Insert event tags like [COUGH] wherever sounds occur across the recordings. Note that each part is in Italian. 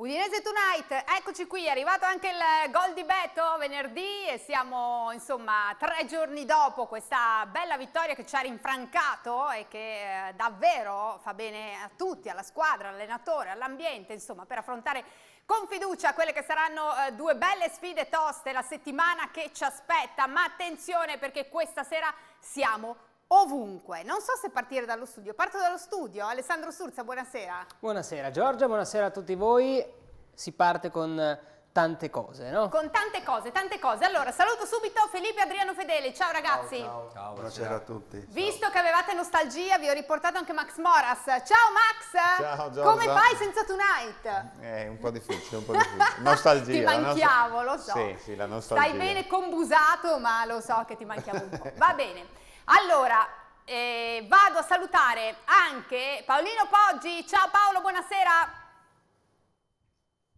Udinese Tonight, eccoci qui, è arrivato anche il gol di Beto venerdì e siamo insomma tre giorni dopo questa bella vittoria che ci ha rinfrancato e che eh, davvero fa bene a tutti, alla squadra, all'allenatore, all'ambiente, insomma per affrontare con fiducia quelle che saranno eh, due belle sfide toste la settimana che ci aspetta, ma attenzione perché questa sera siamo ovunque. Non so se partire dallo studio. Parto dallo studio. Alessandro Surza, buonasera. Buonasera Giorgia, buonasera a tutti voi. Si parte con tante cose, no? Con tante cose, tante cose. Allora, saluto subito Felipe Adriano Fedele. Ciao ragazzi. Ciao, ciao. ciao buonasera a tutti. Visto che avevate nostalgia, vi ho riportato anche Max Moras. Ciao Max! Ciao Giorgia. Come fai senza Tonight? È un po' difficile, un po' difficile. [LAUGHS] Nostalgia. ti manchiavo, lo so. Sì, sì, la nostalgia. Stai bene combusato, ma lo so che ti manchiamo un po'. Va bene. Allora, eh, vado a salutare anche Paolino Poggi. Ciao Paolo, buonasera.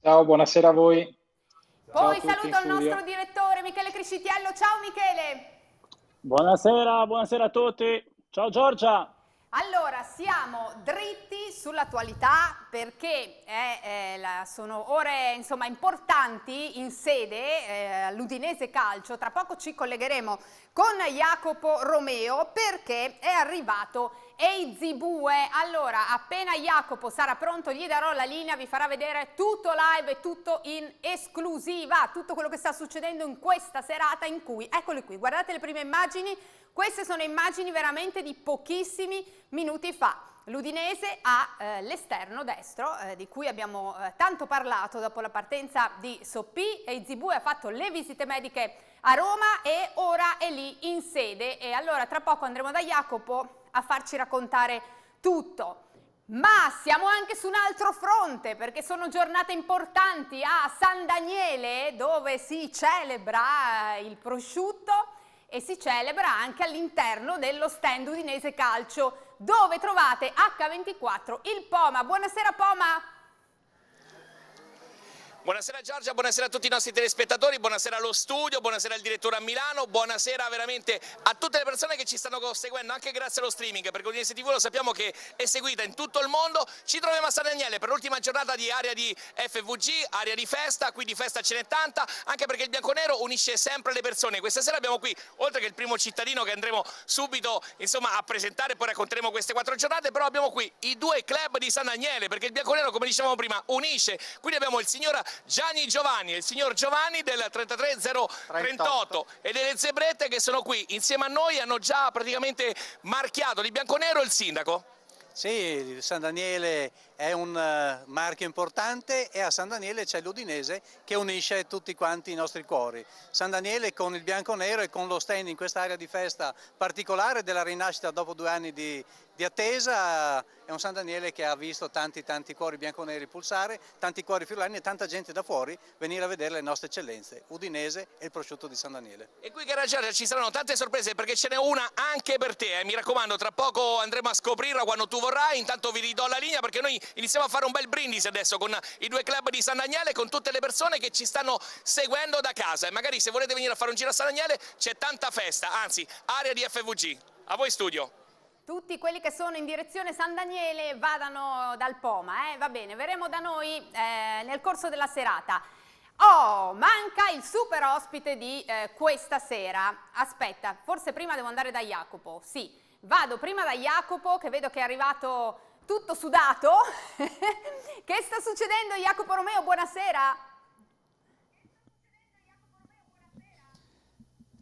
Ciao, buonasera a voi. Poi saluto il nostro direttore Michele Criscitiello. Ciao Michele. Buonasera, buonasera a tutti. Ciao Giorgia. Allora, siamo dritti sull'attualità perché eh, eh, sono ore insomma, importanti in sede eh, all'Udinese Calcio. Tra poco ci collegheremo con Jacopo Romeo perché è arrivato Eizibue. Allora, appena Jacopo sarà pronto gli darò la linea, vi farà vedere tutto live tutto in esclusiva, tutto quello che sta succedendo in questa serata in cui, eccole qui, guardate le prime immagini, queste sono immagini veramente di pochissimi minuti fa. L'Udinese ha eh, l'esterno destro, eh, di cui abbiamo eh, tanto parlato dopo la partenza di Soppi e Zibue ha fatto le visite mediche a Roma e ora è lì in sede e allora tra poco andremo da Jacopo a farci raccontare tutto. Ma siamo anche su un altro fronte perché sono giornate importanti a San Daniele dove si celebra il prosciutto e si celebra anche all'interno dello stand udinese calcio dove trovate H24 il Poma. Buonasera Poma! Buonasera Giorgia, buonasera a tutti i nostri telespettatori, buonasera allo studio, buonasera al direttore a Milano, buonasera veramente a tutte le persone che ci stanno seguendo anche grazie allo streaming perché Udinese TV lo sappiamo che è seguita in tutto il mondo. Ci troviamo a San Daniele per l'ultima giornata di area di FVG, area di festa, qui di festa ce n'è tanta, anche perché il bianconero unisce sempre le persone. Questa sera abbiamo qui, oltre che il primo cittadino che andremo subito insomma, a presentare, poi racconteremo queste quattro giornate, però abbiamo qui i due club di San Daniele perché il bianconero come dicevamo prima unisce, quindi abbiamo il signor Gianni Giovanni, il signor Giovanni del 33038 e delle zebrette che sono qui insieme a noi hanno già praticamente marchiato di bianconero il sindaco. Sì, San Daniele è un uh, marchio importante e a San Daniele c'è l'Udinese che unisce tutti quanti i nostri cuori. San Daniele con il bianco-nero e con lo stand in quest'area di festa particolare della rinascita dopo due anni di, di attesa è un San Daniele che ha visto tanti tanti cuori bianconeri pulsare, tanti cuori friulani e tanta gente da fuori venire a vedere le nostre eccellenze, Udinese e il prosciutto di San Daniele. E qui Giorgia ci saranno tante sorprese perché ce n'è una anche per te, eh. mi raccomando tra poco andremo a scoprirla quando tu vorrai, intanto vi ridò la linea perché noi iniziamo a fare un bel brindisi adesso con i due club di San Daniele con tutte le persone che ci stanno seguendo da casa e magari se volete venire a fare un giro a San Daniele c'è tanta festa, anzi area di FVG, a voi studio. Tutti quelli che sono in direzione San Daniele vadano dal Poma, eh? va bene, verremo da noi eh, nel corso della serata. Oh, manca il super ospite di eh, questa sera. Aspetta, forse prima devo andare da Jacopo. Sì, vado prima da Jacopo che vedo che è arrivato tutto sudato. [LAUGHS] che sta succedendo Jacopo Romeo? Buonasera.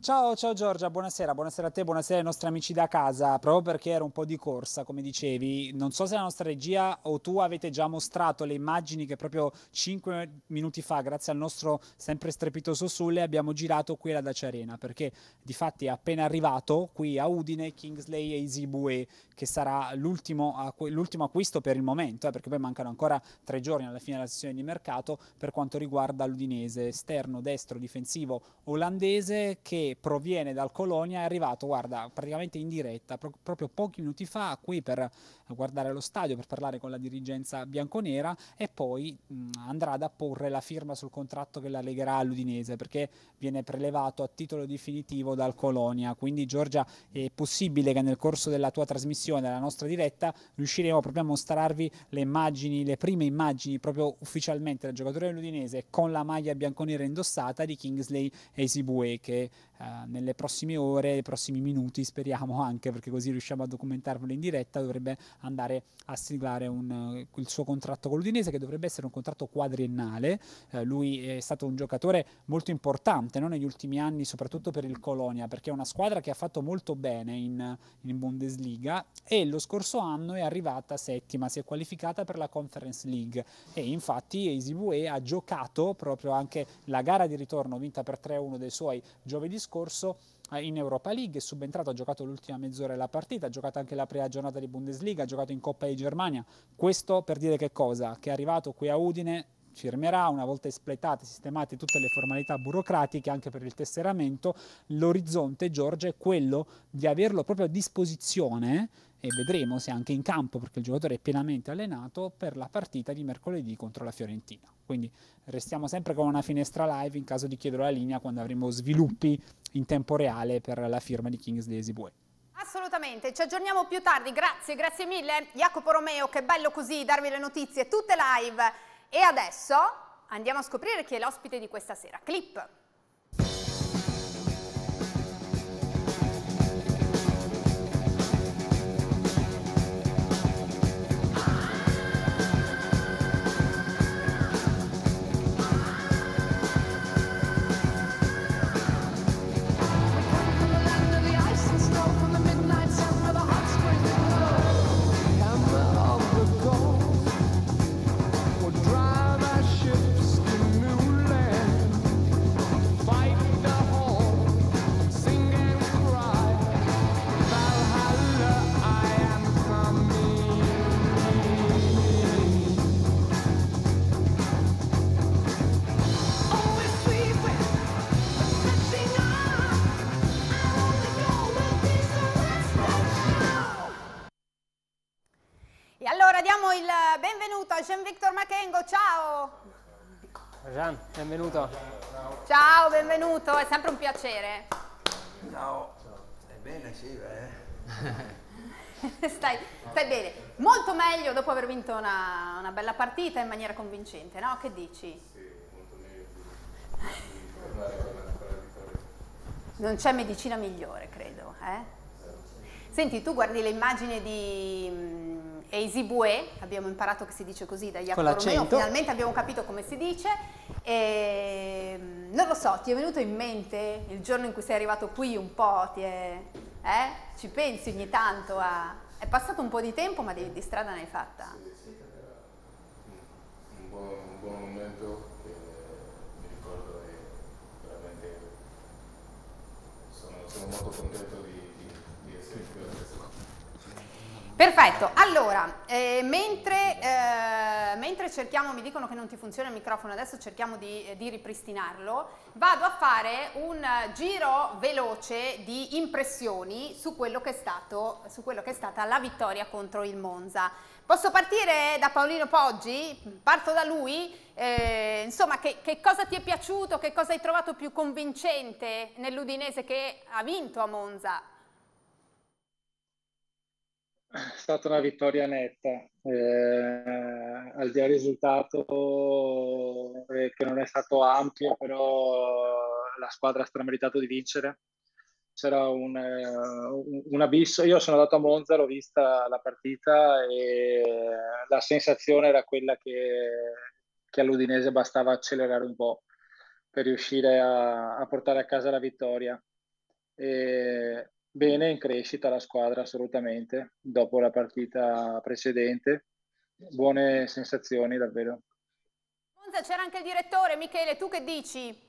Ciao, ciao Giorgia, buonasera, buonasera a te, buonasera ai nostri amici da casa, proprio perché era un po' di corsa, come dicevi, non so se la nostra regia o tu avete già mostrato le immagini che proprio 5 minuti fa, grazie al nostro sempre strepitoso Sulle, abbiamo girato qui alla Dacia Arena, perché di fatti è appena arrivato qui a Udine Kingsley e Isibue, che sarà l'ultimo, acquisto per il momento, eh, perché poi mancano ancora tre giorni alla fine della sessione di mercato, per quanto riguarda l'Udinese, esterno, destro, difensivo olandese, che proviene dal Colonia è arrivato, guarda, praticamente in diretta, pro- proprio pochi minuti fa qui per guardare lo stadio, per parlare con la dirigenza bianconera e poi mh, andrà ad apporre la firma sul contratto che la legherà all'Udinese perché viene prelevato a titolo definitivo dal Colonia. Quindi Giorgia è possibile che nel corso della tua trasmissione, della nostra diretta, riusciremo proprio a mostrarvi le immagini, le prime immagini proprio ufficialmente del giocatore dell'Udinese con la maglia bianconera indossata di Kingsley Esibue che eh, nelle prossime ore, nei prossimi minuti speriamo anche perché così riusciamo a documentarvelo in diretta, dovrebbe andare a siglare un, il suo contratto con l'Udinese che dovrebbe essere un contratto quadriennale. Eh, lui è stato un giocatore molto importante no? negli ultimi anni, soprattutto per il Colonia, perché è una squadra che ha fatto molto bene in, in Bundesliga e lo scorso anno è arrivata settima, si è qualificata per la Conference League e infatti Easybue ha giocato proprio anche la gara di ritorno vinta per 3-1 dei suoi giovedì scorso eh, in Europa League, è subentrato, ha giocato l'ultima mezz'ora della partita, ha giocato anche la prima giornata di Bundesliga, ha giocato in Coppa di Germania. Questo per dire che cosa? Che è arrivato qui a Udine, firmerà una volta espletate, sistemate tutte le formalità burocratiche anche per il tesseramento, l'orizzonte Giorgio è quello di averlo proprio a disposizione e vedremo se anche in campo perché il giocatore è pienamente allenato per la partita di mercoledì contro la Fiorentina. Quindi restiamo sempre con una finestra live in caso di chiedere la linea quando avremo sviluppi in tempo reale per la firma di Kingsley Zibue. Assolutamente, ci aggiorniamo più tardi, grazie, grazie mille Jacopo Romeo, che bello così darvi le notizie tutte live e adesso andiamo a scoprire chi è l'ospite di questa sera, Clip. Gian, benvenuto. Ciao, benvenuto, è sempre un piacere. Ciao. Stai bene? Sì, beh. [LAUGHS] Stai, stai bene, molto meglio dopo aver vinto una, una bella partita in maniera convincente, no? Che dici? Non c'è medicina migliore, credo. Eh? Senti, tu guardi le immagini di um, Eisibue, abbiamo imparato che si dice così da Jacopo Romeo, finalmente abbiamo capito come si dice. E, mm, non lo so, ti è venuto in mente il giorno in cui sei arrivato qui un po', ti è, eh? ci pensi ogni tanto a... È passato un po' di tempo ma di, di strada ne hai fatta. un buon, un buon momento che mi ricordo e veramente sono, sono molto contento di essere qui adesso. Perfetto, allora, eh, mentre, eh, mentre cerchiamo, mi dicono che non ti funziona il microfono, adesso cerchiamo di, eh, di ripristinarlo, vado a fare un giro veloce di impressioni su quello, che è stato, quello che è stata la vittoria contro il Monza. Posso partire da Paolino Poggi? Parto da lui. Eh, insomma, che, che cosa ti è piaciuto, che cosa hai trovato più convincente nell'Udinese che ha vinto a Monza? È stata una vittoria netta, eh, al di là del risultato eh, che non è stato ampio, però la squadra ha strameritato di vincere. C'era un, eh, un, un abisso, io sono andato a Monza, l'ho vista la partita e la sensazione era quella che, che all'Udinese bastava accelerare un po' per riuscire a, a portare a casa la vittoria. E bene in crescita la squadra assolutamente dopo la partita precedente buone sensazioni davvero Monza c'era anche il direttore Michele tu che dici?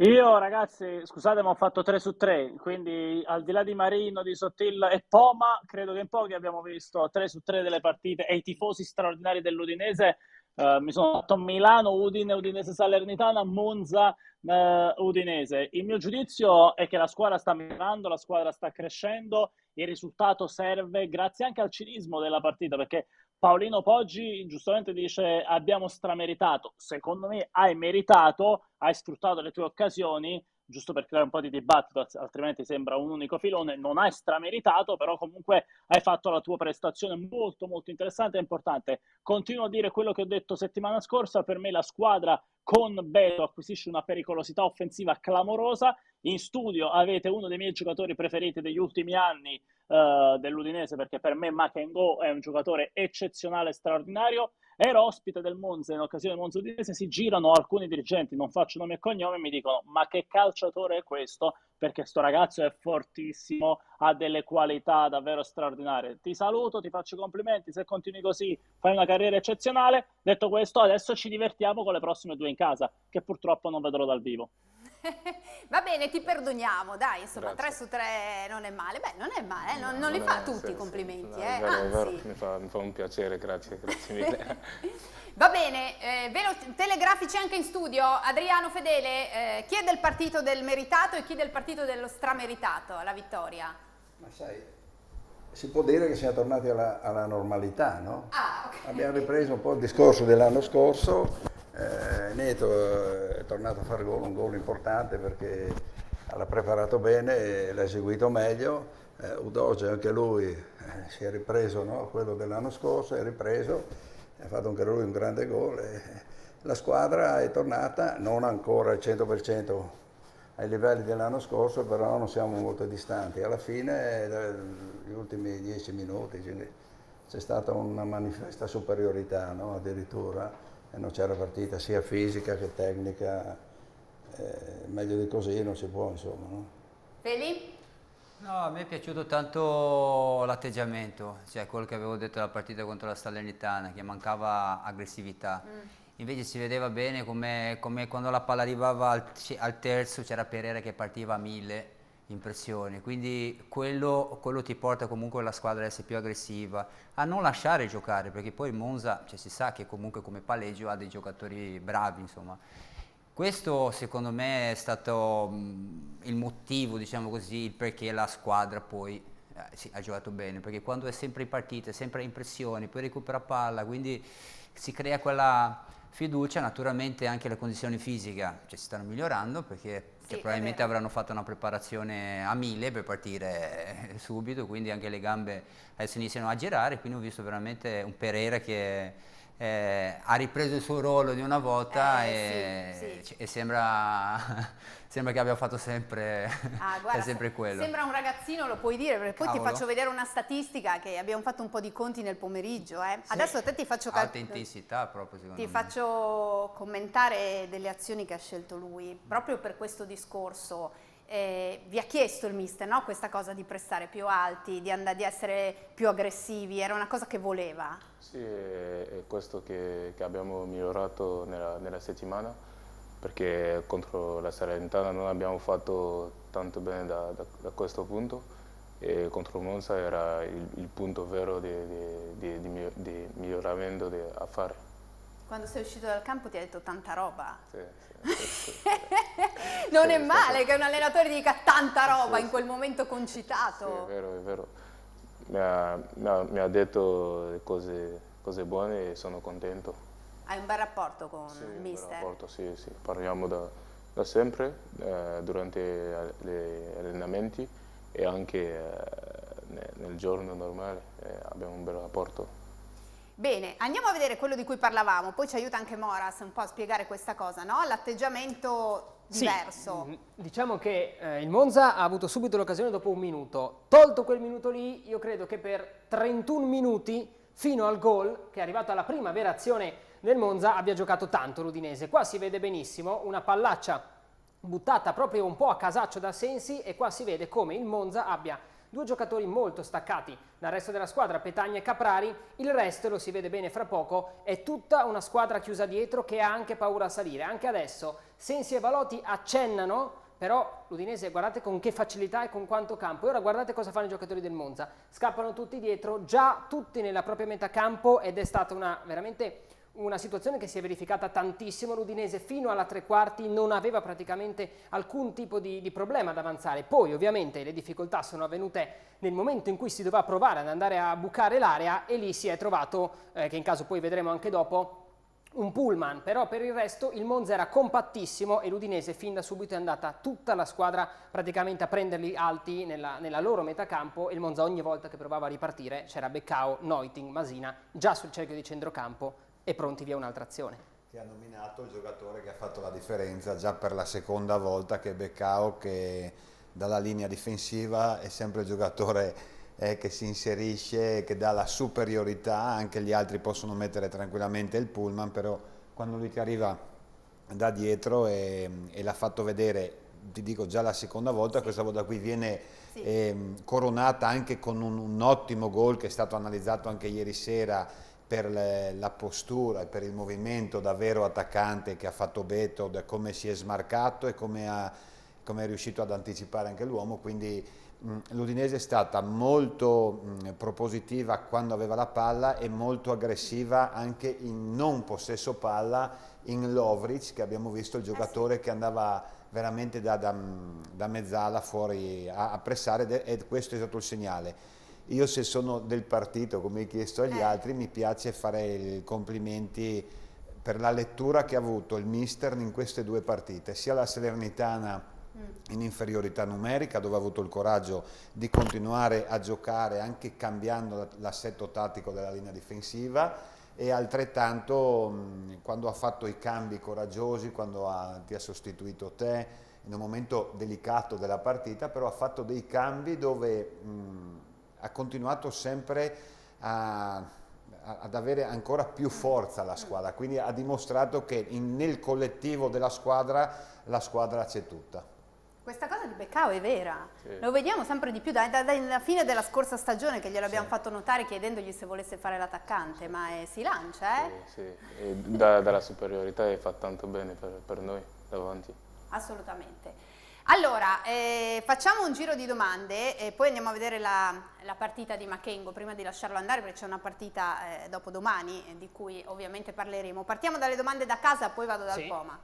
Io ragazzi, scusate, ma ho fatto 3 su 3, quindi al di là di Marino, di Sottillo e Poma, credo che in pochi abbiamo visto 3 su 3 delle partite e i tifosi straordinari dell'Udinese Uh, mi sono fatto Milano, Udine, Udinese Salernitana, Monza, uh, Udinese. Il mio giudizio è che la squadra sta migliorando, la squadra sta crescendo, il risultato serve grazie anche al cinismo della partita, perché Paolino Poggi giustamente dice abbiamo strameritato. Secondo me hai meritato, hai sfruttato le tue occasioni, giusto per creare un po' di dibattito, altrimenti sembra un unico filone, non hai strameritato, però comunque hai fatto la tua prestazione molto molto interessante e importante. Continuo a dire quello che ho detto settimana scorsa, per me la squadra con Beto acquisisce una pericolosità offensiva clamorosa, in studio avete uno dei miei giocatori preferiti degli ultimi anni uh, dell'Udinese, perché per me Makengo è un giocatore eccezionale, straordinario, Ero ospite del Monza in occasione del Monza Udinese, si girano alcuni dirigenti, non faccio nome e cognome, e mi dicono ma che calciatore è questo? Perché sto ragazzo è fortissimo, ha delle qualità davvero straordinarie. Ti saluto, ti faccio complimenti, se continui così fai una carriera eccezionale. Detto questo, adesso ci divertiamo con le prossime due in casa, che purtroppo non vedrò dal vivo. [LAUGHS] Va bene, ti perdoniamo, dai, insomma, Grazie. 3 su 3 non è male. Beh, non è male, eh? non, non, non, li fa tutti i complimenti. Sì, eh? vero, è vero, mi fa, mi fa, un piacere, grazie, [LAUGHS] grazie mille. Va bene, eh, telegrafici anche in studio. Adriano Fedele, eh, chi è del partito del meritato e chi del partito dello strameritato alla vittoria? Ma sai, si può dire che siamo tornati alla, alla normalità, no? Ah, okay. Abbiamo ripreso un po' il discorso dell'anno scorso eh, Neto eh, è tornato a fare gol, un gol importante perché l'ha preparato bene e l'ha eseguito meglio. Eh, Udoge anche lui eh, si è ripreso, no? quello dell'anno scorso, è ripreso, ha fatto anche lui un grande gol. la squadra è tornata, non ancora al 100% ai livelli dell'anno scorso, però non siamo molto distanti. Alla fine, negli ultimi dieci minuti, c'è stata una manifesta superiorità no? addirittura e non c'era partita sia fisica che tecnica, eh, meglio di così non si può insomma. No? Feli? No, a me è piaciuto tanto l'atteggiamento, cioè quello che avevo detto alla partita contro la Salernitana, che mancava aggressività. Mm. Invece si vedeva bene come, come quando la palla arrivava al, al terzo c'era Pereira che partiva a mille impressioni, quindi quello, quello, ti porta comunque la squadra ad essere più aggressiva, a non lasciare giocare, perché poi Monza cioè, si sa che comunque come palleggio ha dei giocatori bravi, insomma. Questo secondo me è stato mh, il motivo, diciamo così, perché la squadra poi eh, sì, ha giocato bene, perché quando è sempre in partita, sempre impressioni, poi recupera palla, quindi si crea quella fiducia, naturalmente anche le condizioni fisiche cioè, si stanno migliorando perché sì, probabilmente avranno fatto una preparazione a mille per partire subito, quindi anche le gambe adesso iniziano a girare, quindi ho visto veramente un Pereira che eh, ha ripreso il suo ruolo di una volta eh, e, sì, sì. e sembra, sembra, che abbia fatto sempre, ah, [LAUGHS] guarda, sempre quello. Sembra un ragazzino, lo puoi dire, perché poi Cavolo. ti faccio vedere una statistica che abbiamo fatto un po' di conti nel pomeriggio. Eh. Sì. Adesso te ti faccio... Alta intensità proprio secondo ti me. Ti faccio commentare delle azioni che ha scelto lui, proprio per questo discorso. Eh, vi ha chiesto il mister no? questa cosa di prestare più alti, di, andare, di essere più aggressivi, era una cosa che voleva? Sì, è, è questo che, che, abbiamo migliorato nella, nella, settimana perché contro la Salernitana non abbiamo fatto tanto bene da, da, da questo punto e contro Monza era il, il punto vero di, di, di, di miglioramento a fare. Quando sei uscito dal campo ti ha detto tanta roba. Sì, sì, sì, [LAUGHS] non è male che un allenatore dica tanta roba in quel momento concitato. È vero, è vero. Mi ha, mi ha, mi ha detto cose, cose, buone e sono contento. Hai un bel rapporto con sì, il mister? Un rapporto, sì, sì. Parliamo da, da sempre eh, durante gli allenamenti e anche eh, nel giorno normale eh, abbiamo un bel rapporto. Bene, andiamo a vedere quello di cui parlavamo, poi ci aiuta anche Moras un po' a spiegare questa cosa, no? L'atteggiamento diverso. Sì, mm, diciamo che eh, il Monza ha avuto subito l'occasione dopo un minuto. Tolto quel minuto lì, io credo che per 31 minuti, fino al gol, che è arrivato alla prima vera azione del Monza, abbia giocato tanto l'Udinese. Qua si vede benissimo una pallaccia buttata proprio un po' a casaccio da Sensi e qua si vede come il Monza abbia due giocatori molto staccati dal resto della squadra, Petagna e Caprari, il resto, lo si vede bene fra poco, è tutta una squadra chiusa dietro che ha anche paura a salire. Anche adesso Sensi e Valotti accennano, però l'Udinese guardate con che facilità e con quanto campo. E ora guardate cosa fanno i giocatori del Monza, scappano tutti dietro, già tutti nella propria metà campo ed è stata una veramente una situazione che si è verificata tantissimo, l'Udinese fino alla tre quarti non aveva praticamente alcun tipo di, di, problema ad avanzare, poi ovviamente le difficoltà sono avvenute nel momento in cui si doveva provare ad andare a bucare l'area e lì si è trovato, eh, che in caso poi vedremo anche dopo, un pullman, però per il resto il Monza era compattissimo e l'Udinese fin da subito è andata tutta la squadra praticamente a prenderli alti nella, nella loro metacampo e il Monza ogni volta che provava a ripartire c'era Beccao, Neuting, Masina già sul cerchio di centrocampo e pronti via un'altra azione. Che ha nominato il giocatore che ha fatto la differenza già per la seconda volta che è Beccao che dalla linea difensiva è sempre il giocatore eh, che si inserisce, che dà la superiorità, anche gli altri possono mettere tranquillamente il pullman, però quando lui ti arriva da dietro e, e l'ha fatto vedere, ti dico già la seconda volta, questa volta qui viene sì. eh, coronata anche con un, un ottimo gol che è stato analizzato anche ieri sera per le, la postura e per il movimento davvero attaccante che ha fatto Beto, come si è smarcato e come, ha, come è riuscito ad anticipare anche l'uomo, quindi l'Udinese è stata molto mh, propositiva quando aveva la palla e molto aggressiva anche in non possesso palla in Lovric che abbiamo visto il eh giocatore che andava veramente da, da, da mezzala fuori a, a pressare e questo è stato il segnale io se sono del partito, come hai chiesto agli eh. altri, mi piace fare i complimenti per la lettura che ha avuto il mister in queste due partite, sia la Salernitana mm. in inferiorità numerica dove ha avuto il coraggio di continuare a giocare anche cambiando l'assetto tattico della linea difensiva e altrettanto quando ha fatto i cambi coraggiosi, quando ha, ti ha sostituito te in un momento delicato della partita, però ha fatto dei cambi dove mh, ha continuato sempre a, a, ad avere ancora più forza la squadra, quindi ha dimostrato che in, nel collettivo della squadra la squadra c'è tutta. Questa cosa di Beccao è vera, sì. lo vediamo sempre di più dalla da, da fine della scorsa stagione che glielo abbiamo sì. fatto notare chiedendogli se volesse fare l'attaccante, ma è, si lancia, eh? Sì, sì. Da, dalla superiorità e fa tanto bene per, per noi davanti. Assolutamente. Allora, eh, facciamo un giro di domande e poi andiamo a vedere la, la partita di Machengo prima di lasciarlo andare perché c'è una partita eh, dopo domani eh, di cui ovviamente parleremo. Partiamo dalle domande da casa, poi vado dal sì. Poma.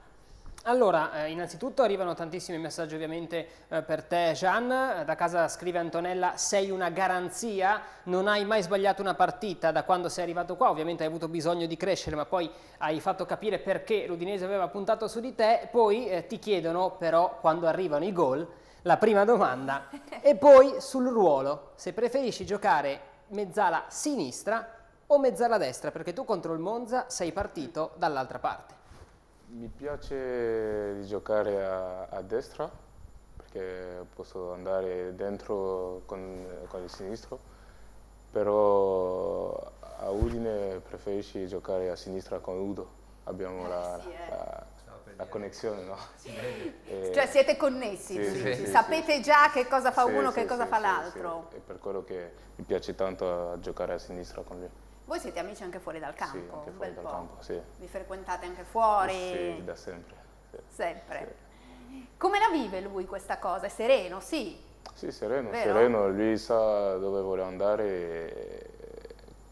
Allora, eh, innanzitutto arrivano tantissimi messaggi ovviamente eh, per te Gian, eh, da casa scrive Antonella sei una garanzia, non hai mai sbagliato una partita. Da quando sei arrivato qua, ovviamente hai avuto bisogno di crescere ma poi hai fatto capire perché l'Udinese aveva puntato su di te, poi eh, ti chiedono però quando arrivano i gol, la prima domanda, [LAUGHS] e poi sul ruolo, se preferisci giocare mezzala sinistra o mezzala destra, perché tu contro il Monza sei partito dall'altra parte. Mi piace di giocare a, a, destra perché posso andare dentro con, con, il sinistro, però a Udine preferisci giocare a sinistra con Udo, abbiamo eh, la, sì, eh. la, la, connessione, no? [LAUGHS] e, cioè siete connessi, sì, sì, sapete già che cosa fa uno e che cosa fa l'altro. È per quello che mi piace tanto giocare a sinistra con lui. Voi siete amici anche fuori dal campo? Sì, anche fuori dal po'. campo, sì. Vi frequentate anche fuori? Sì, da sempre. Sì. Sempre. Sì. Come la vive lui questa cosa? È sereno, sì? Sì, sereno, Vero? sereno. Lui sa dove vuole andare e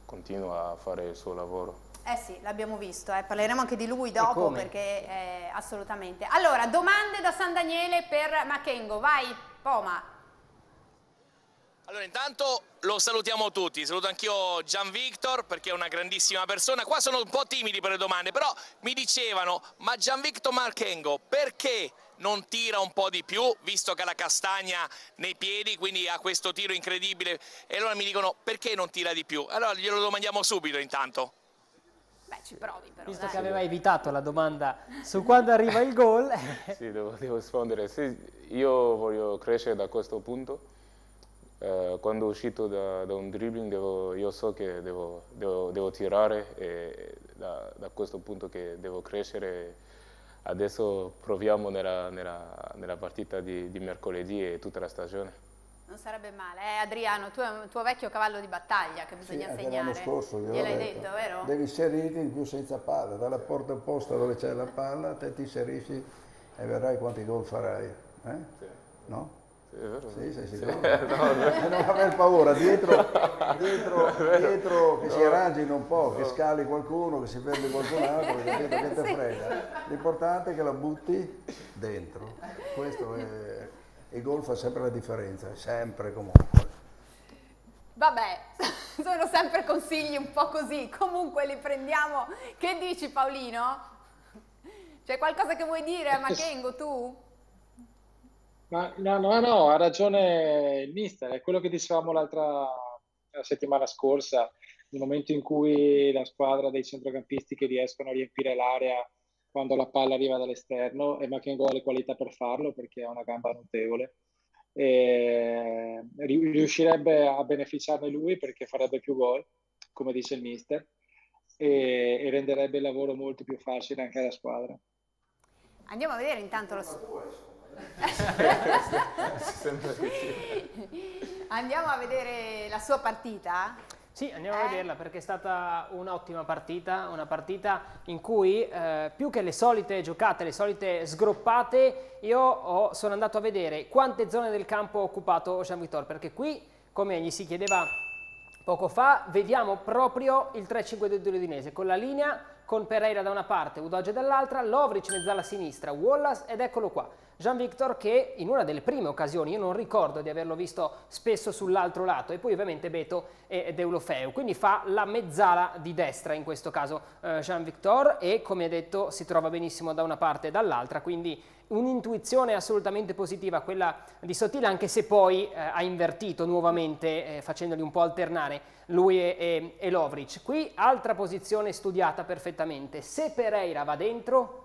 continua a fare il suo lavoro. Eh sì, l'abbiamo visto, eh. parleremo anche di lui dopo perché eh, assolutamente. Allora, domande da San Daniele per Machengo, vai Poma. Allora intanto lo salutiamo tutti, saluto anch'io Gian Victor perché è una grandissima persona, qua sono un po' timidi per le domande, però mi dicevano ma Gian Victor Marchengo perché non tira un po' di più visto che ha la castagna nei piedi quindi ha questo tiro incredibile e allora mi dicono perché non tira di più, allora glielo domandiamo subito intanto. Beh, ci provi però. Visto dai. che aveva evitato la domanda su quando arriva il gol. sì, devo, devo rispondere. Sì, io voglio crescere da questo punto eh, quando uscito da, da un dribbling devo, io so che devo, devo, devo tirare e da, da, questo punto che devo crescere adesso proviamo nella, nella, nella partita di, di, mercoledì e tutta la stagione. Non sarebbe male, eh, Adriano, tu hai un tuo vecchio cavallo di battaglia che bisogna sì, segnare. L'anno scorso gliel'hai detto. detto, vero? Devi inserirti in più senza palla, dalla porta opposta dove c'è la palla, te ti inserisci e vedrai quanti gol farai. Eh? Sì. No? Sì, sei Sì. sicuro? [LAUGHS] No, no. non aver paura, dietro, dietro, dietro che si No. arrangino un po', che scali qualcuno, che si fermi qualcun altro, capito? che te Sì. frega. L'importante è che la butti dentro. Questo è... Il gol fa sempre la differenza, sempre comunque. Vabbè, [LAUGHS] sono sempre consigli un po' così, comunque li prendiamo. Che dici Paolino? C'è qualcosa che vuoi dire a Machengo tu? Ma no, no, no, ha ragione il mister, è quello che dicevamo l'altra la settimana scorsa, nel momento in cui la squadra dei centrocampisti che riescono a riempire l'area quando la palla arriva dall'esterno e Mackengo ha le qualità per farlo perché ha una gamba notevole. E ri- riuscirebbe a beneficiarne lui perché farebbe più gol, come dice il mister, e, e renderebbe il lavoro molto più facile anche alla squadra. Andiamo a vedere intanto così. [LAUGHS] Andiamo a vedere la sua partita? Sì, andiamo a Eh? vederla perché è stata un'ottima partita, una partita in cui eh, più che le solite giocate, le solite sgroppate, io ho- sono andato a vedere quante zone del campo ha occupato Jean Victor, perché qui, come gli si chiedeva poco fa, vediamo proprio il 3-5-2 dell'Udinese, con la linea con Pereira da una parte, Udoge dall'altra, Lovric mezzala a sinistra, Wallace ed eccolo qua. Jean Victor che in una delle prime occasioni, io non ricordo di averlo visto spesso sull'altro lato, e poi ovviamente Beto e Deulofeu, quindi fa la mezzala di destra in questo caso eh, Jean Victor e come detto si trova benissimo da una parte e dall'altra, quindi un'intuizione assolutamente positiva quella di Sottile, anche se poi eh, ha invertito nuovamente eh, facendoli un po' alternare lui e, e- e Lovric. Qui altra posizione studiata perfettamente, se Pereira va dentro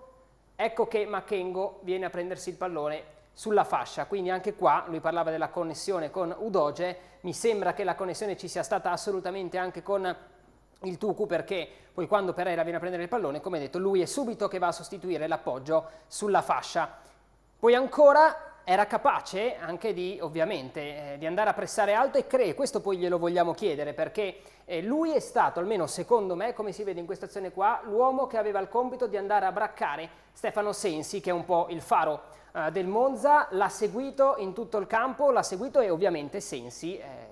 ecco che Machengo viene a prendersi il pallone sulla fascia, quindi anche qua lui parlava della connessione con Udoge, mi sembra che la connessione ci sia stata assolutamente anche con il Tucu perché poi quando Pereira viene a prendere il pallone, come detto, lui è subito che va a sostituire l'appoggio sulla fascia. Poi ancora era capace anche di, ovviamente, eh, di andare a pressare alto e cree, questo poi glielo vogliamo chiedere perché eh, lui è stato, almeno secondo me, come si vede in questa azione qua, l'uomo che aveva il compito di andare a braccare Stefano Sensi, che è un po' il faro eh, del Monza, l'ha seguito in tutto il campo, l'ha seguito e ovviamente Sensi è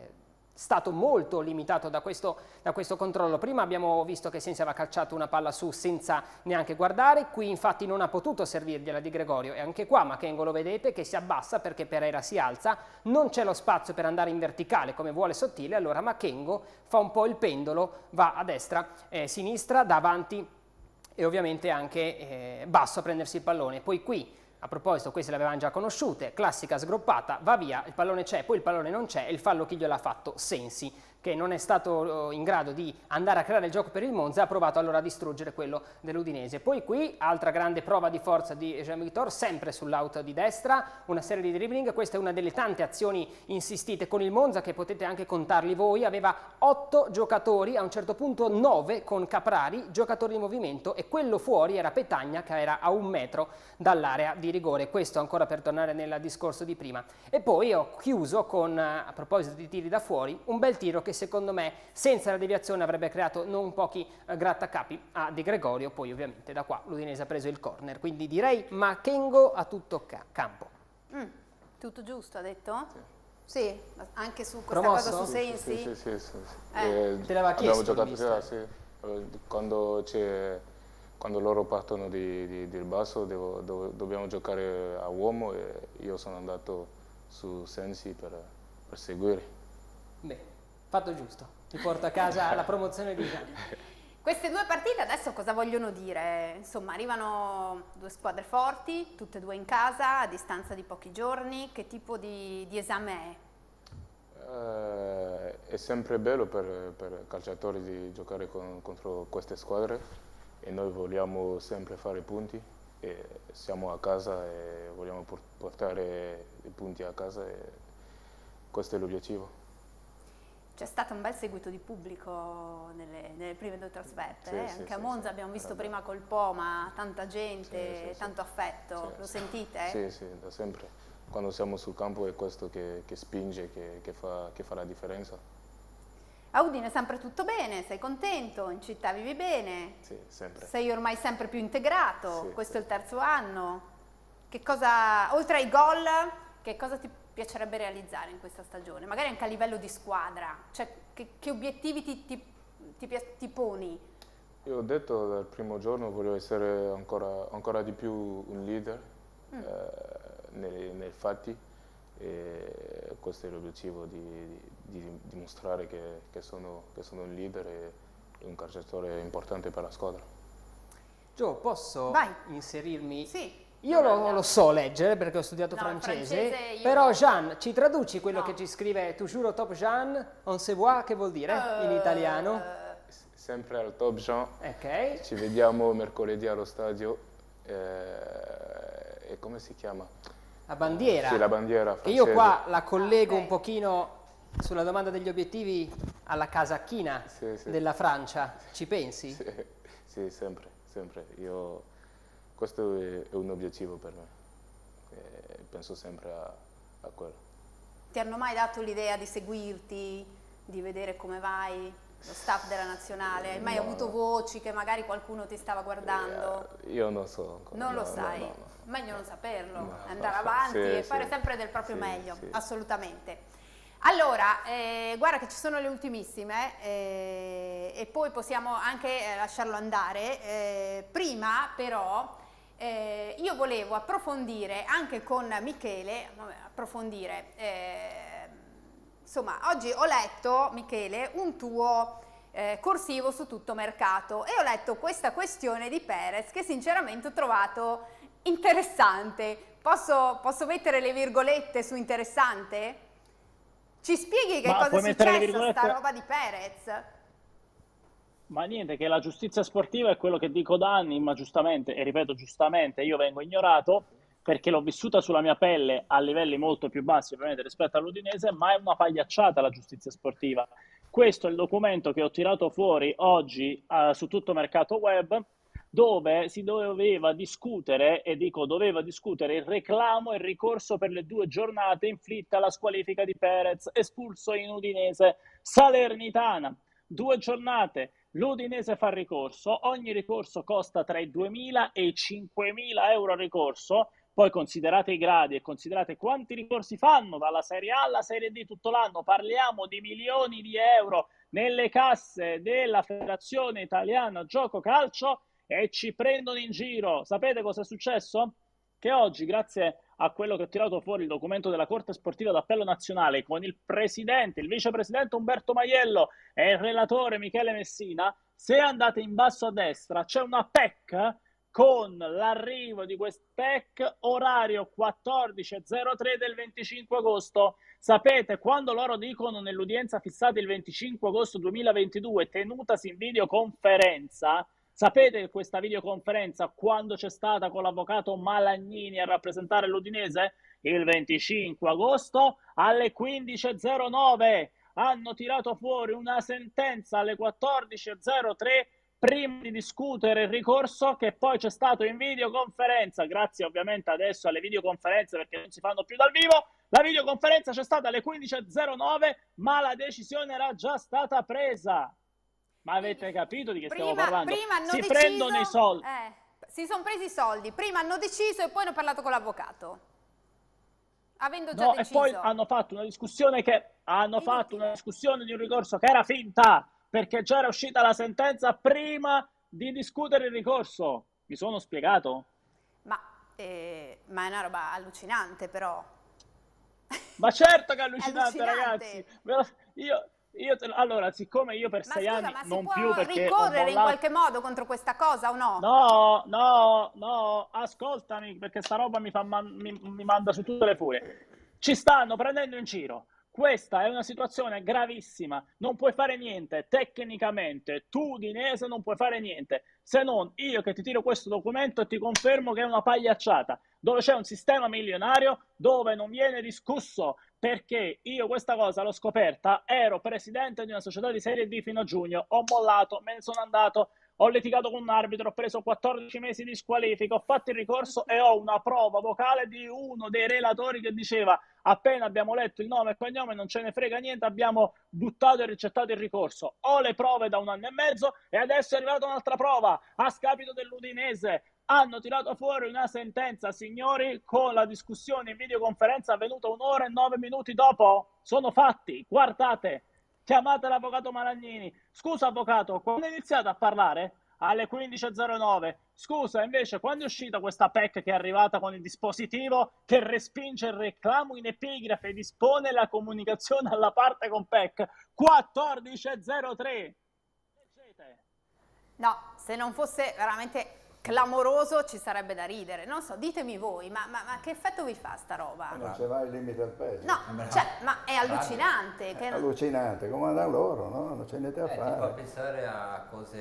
stato molto limitato da questo, da questo controllo. Prima abbiamo visto che Sensi aveva calciato una palla su senza neanche guardare, qui infatti non ha potuto servirgliela di Gregorio e anche qua Machengo lo vedete che si abbassa perché Pereira si alza, non c'è lo spazio per andare in verticale come vuole Sottile, allora Machengo fa un po' il pendolo, va a destra, eh, sinistra, davanti e ovviamente anche eh, basso a prendersi il pallone. Poi qui, a proposito, queste le avevamo già conosciute, classica sgroppata, va via, il pallone c'è, poi il pallone non c'è e il fallo chi gliel'ha fatto? Sensi, che non è stato eh, in grado di andare a creare il gioco per il Monza ha provato allora a distruggere quello dell'Udinese. Poi qui, altra grande prova di forza di Jean Victor, sempre sull'out di destra, una serie di dribbling, questa è una delle tante azioni insistite con il Monza che potete anche contarli voi, aveva otto giocatori, a un certo punto nove con Caprari, giocatori di movimento e quello fuori era Petagna che era a un metro dall'area di rigore, questo ancora per tornare nel discorso di prima. E poi ho chiuso con, eh, a proposito di tiri da fuori, un bel tiro che secondo me senza la deviazione avrebbe creato non pochi eh, grattacapi a De Gregorio, poi ovviamente da qua l'Udinese ha preso il corner, quindi direi Machengo a tutto ca- campo. Mm, tutto giusto, ha detto? Sì, anche su questa Promosso? cosa su Sì, Sensi? sì, sì, sì, sì, sì. Eh. Eh, Te l'aveva chiesto giocato mister? sì, sì. Quando, quando loro partono di, di- del basso devo- do- dobbiamo giocare a uomo e io sono andato su Sensi per, per seguire. Beh, fatto giusto, ti porta a casa la promozione di Queste due partite adesso cosa vogliono dire? Insomma, arrivano due squadre forti, tutte e due in casa, a distanza di pochi giorni. Che tipo di, di esame è? Eh, è sempre bello per, per calciatori di giocare con- contro queste squadre e noi vogliamo sempre fare punti e siamo a casa e vogliamo por- portare i punti a casa e questo è l'obiettivo. C'è stato un bel seguito di pubblico nelle, nelle prime due trasferte, Sì, eh? sì, anche a sì, Monza sì. abbiamo visto Vabbè. prima col Poma, tanta gente, tanto affetto, lo sentite? Sì, sì, da sempre. Quando siamo sul campo è questo che, che spinge, che, che fa, che fa la differenza. A Udine è sempre tutto bene, sei contento, in città vivi bene, Sì, sempre. sei ormai sempre più integrato, questo è il terzo anno. Che cosa, oltre ai gol, che cosa ti piacerebbe realizzare in questa stagione? Magari anche a livello di squadra, cioè che, che obiettivi ti, ti, ti, ti, poni? Io ho detto dal primo giorno voglio essere ancora, ancora di più un leader mm. eh, nei, nei, fatti e questo è l'obiettivo di, di, di, dimostrare che, che, sono, che sono un leader e un calciatore importante per la squadra. Gio, posso Vai. inserirmi? Sì. Io lo, lo, so leggere perché ho studiato no, francese, francese però Jean, ci traduci quello no. che ci scrive toujours au top Jean, on se voit, che vuol dire uh, in italiano? Sempre al top Jean, ok. ci vediamo mercoledì allo stadio, eh, e come si chiama? La bandiera. Sì, la bandiera francese. Io qua la collego ah, okay. un pochino sulla domanda degli obiettivi alla casacchina sì, sì. della Francia, ci pensi? Sì, sì sempre, sempre. Io questo è, un obiettivo per me, e penso sempre a, a, quello. Ti hanno mai dato l'idea di seguirti, di vedere come vai, lo staff della nazionale? Hai mai no, avuto voci che magari qualcuno ti stava guardando? Eh, io non so ancora. Non no, lo sai? No, Meglio non saperlo, andare avanti sì, e fare sì, sempre del proprio sì, meglio, assolutamente. Allora, eh, guarda che ci sono le ultimissime eh, e poi possiamo anche eh, lasciarlo andare. Eh, prima però eh, io volevo approfondire anche con Michele, approfondire, eh, insomma oggi ho letto Michele un tuo eh, corsivo su tutto mercato e ho letto questa questione di Perez che sinceramente ho trovato interessante. Posso, posso mettere le virgolette su interessante? Ci spieghi che Ma cosa è successo sta roba di Perez? Ma niente, che la giustizia sportiva è quello che dico da anni, ma giustamente, e ripeto giustamente, io vengo ignorato perché l'ho vissuta sulla mia pelle a livelli molto più bassi ovviamente rispetto all'Udinese, ma è una pagliacciata la giustizia sportiva. Questo è il documento che ho tirato fuori oggi uh, su tutto mercato web, dove si doveva discutere, e dico doveva discutere, il reclamo e il ricorso per le due giornate inflitte alla squalifica di Perez, espulso in Udinese Salernitana. Due giornate, l'Udinese fa ricorso, ogni ricorso costa tra i 2.000 e i 5.000 euro a ricorso, poi considerate i gradi e considerate quanti ricorsi fanno dalla Serie A alla Serie D tutto l'anno, parliamo di milioni di euro nelle casse della Federazione Italiana Gioco Calcio e ci prendono in giro. Sapete cosa è successo? Che oggi, grazie a quello che ho tirato fuori il documento della Corte Sportiva d'Appello Nazionale con il presidente, il vicepresidente Umberto Maiello e il relatore Michele Messina, se andate in basso a destra c'è una PEC con l'arrivo di questo PEC orario 14.03 del 25 agosto. Sapete, quando loro dicono nell'udienza fissata il 25 agosto 2022, tenutasi in videoconferenza, sapete questa videoconferenza, quando c'è stata con l'avvocato Malagnini a rappresentare l'Udinese? Il 25 agosto alle 15.09 hanno tirato fuori una sentenza alle 14.03 prima di discutere il ricorso che poi c'è stato in videoconferenza, grazie ovviamente adesso alle videoconferenze perché non si fanno più dal vivo, la videoconferenza c'è stata alle 15.09 ma la decisione era già stata presa. Ma avete capito di che prima, stiamo parlando? Prima hanno si deciso, prendono i soldi. Eh, si sono presi i soldi, prima hanno deciso e poi hanno parlato con l'avvocato. Avendo già no, deciso. E poi hanno fatto una discussione che hanno fatto una discussione di un ricorso che era finta perché già era uscita la sentenza prima di discutere il ricorso. Mi sono spiegato? Ma, eh, ma è una roba allucinante, però. Ma certo che è [LAUGHS] allucinante, Allucinante. ragazzi. Io, io, allora, siccome io per Ma sei scusa, anni non più perché ricorrere in qualche modo contro questa cosa o no? No, no, no, ascoltami perché sta roba mi, fa man- mi, mi manda su tutte le furie. Ci stanno prendendo in giro. Questa è una situazione gravissima. Non puoi fare niente tecnicamente. Tu, Udinese, non puoi fare niente. Se non io che ti tiro questo documento e ti confermo che è una pagliacciata. Dove c'è un sistema milionario dove non viene discusso. Perché io questa cosa l'ho scoperta. Ero presidente di una società di Serie D fino a giugno. Ho mollato, me ne sono andato. Ho litigato con un arbitro, ho preso 14 mesi di squalifica, ho fatto il ricorso e ho una prova vocale di uno dei relatori che diceva appena abbiamo letto il nome e cognome non ce ne frega niente, abbiamo buttato e ricettato il ricorso. Ho le prove da un anno e mezzo e adesso è arrivata un'altra prova a scapito dell'Udinese. hanno tirato fuori una sentenza, signori, con la discussione in videoconferenza avvenuta un'ora e nove minuti dopo. Sono fatti, guardate, chiamate l'avvocato Malagnini. Scusa avvocato, quando è iniziato a parlare? Alle 15.09. Scusa, invece, quando è uscita questa PEC che è arrivata con il dispositivo che respinge il reclamo in epigrafe e dispone la comunicazione alla parte con PEC? 14.03. No, se non fosse veramente clamoroso ci sarebbe da ridere. Non so, ditemi voi, ma, ma, ma che effetto vi fa sta roba? Non c'è mai il limite al peso. No, cioè, ma è allucinante. È Che... allucinante, come da loro, no? Non c'è niente da Eh, ti fa fare. pensare a cose,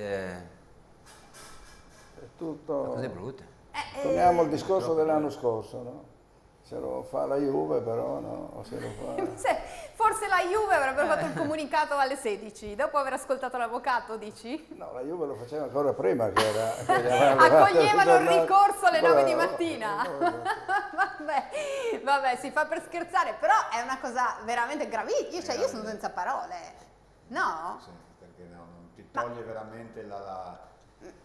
È tutto... a cose brutte. Eh, Torniamo al eh, discorso dell'anno scorso, no? Se lo fa la Juve però, no? O se lo fa... [LAUGHS] se- Forse la Juve avrebbe fatto il comunicato alle 16, dopo aver ascoltato l'avvocato, dici? No, la Juve lo faceva ancora prima che era... Che [LAUGHS] Accoglievano il ricorso alle 9 di mattina. [LAUGHS] vabbè, vabbè, si fa per scherzare, però è una cosa veramente gravissima. Io, cioè, io sono senza parole. No? Sì, perché no, non ti toglie veramente la,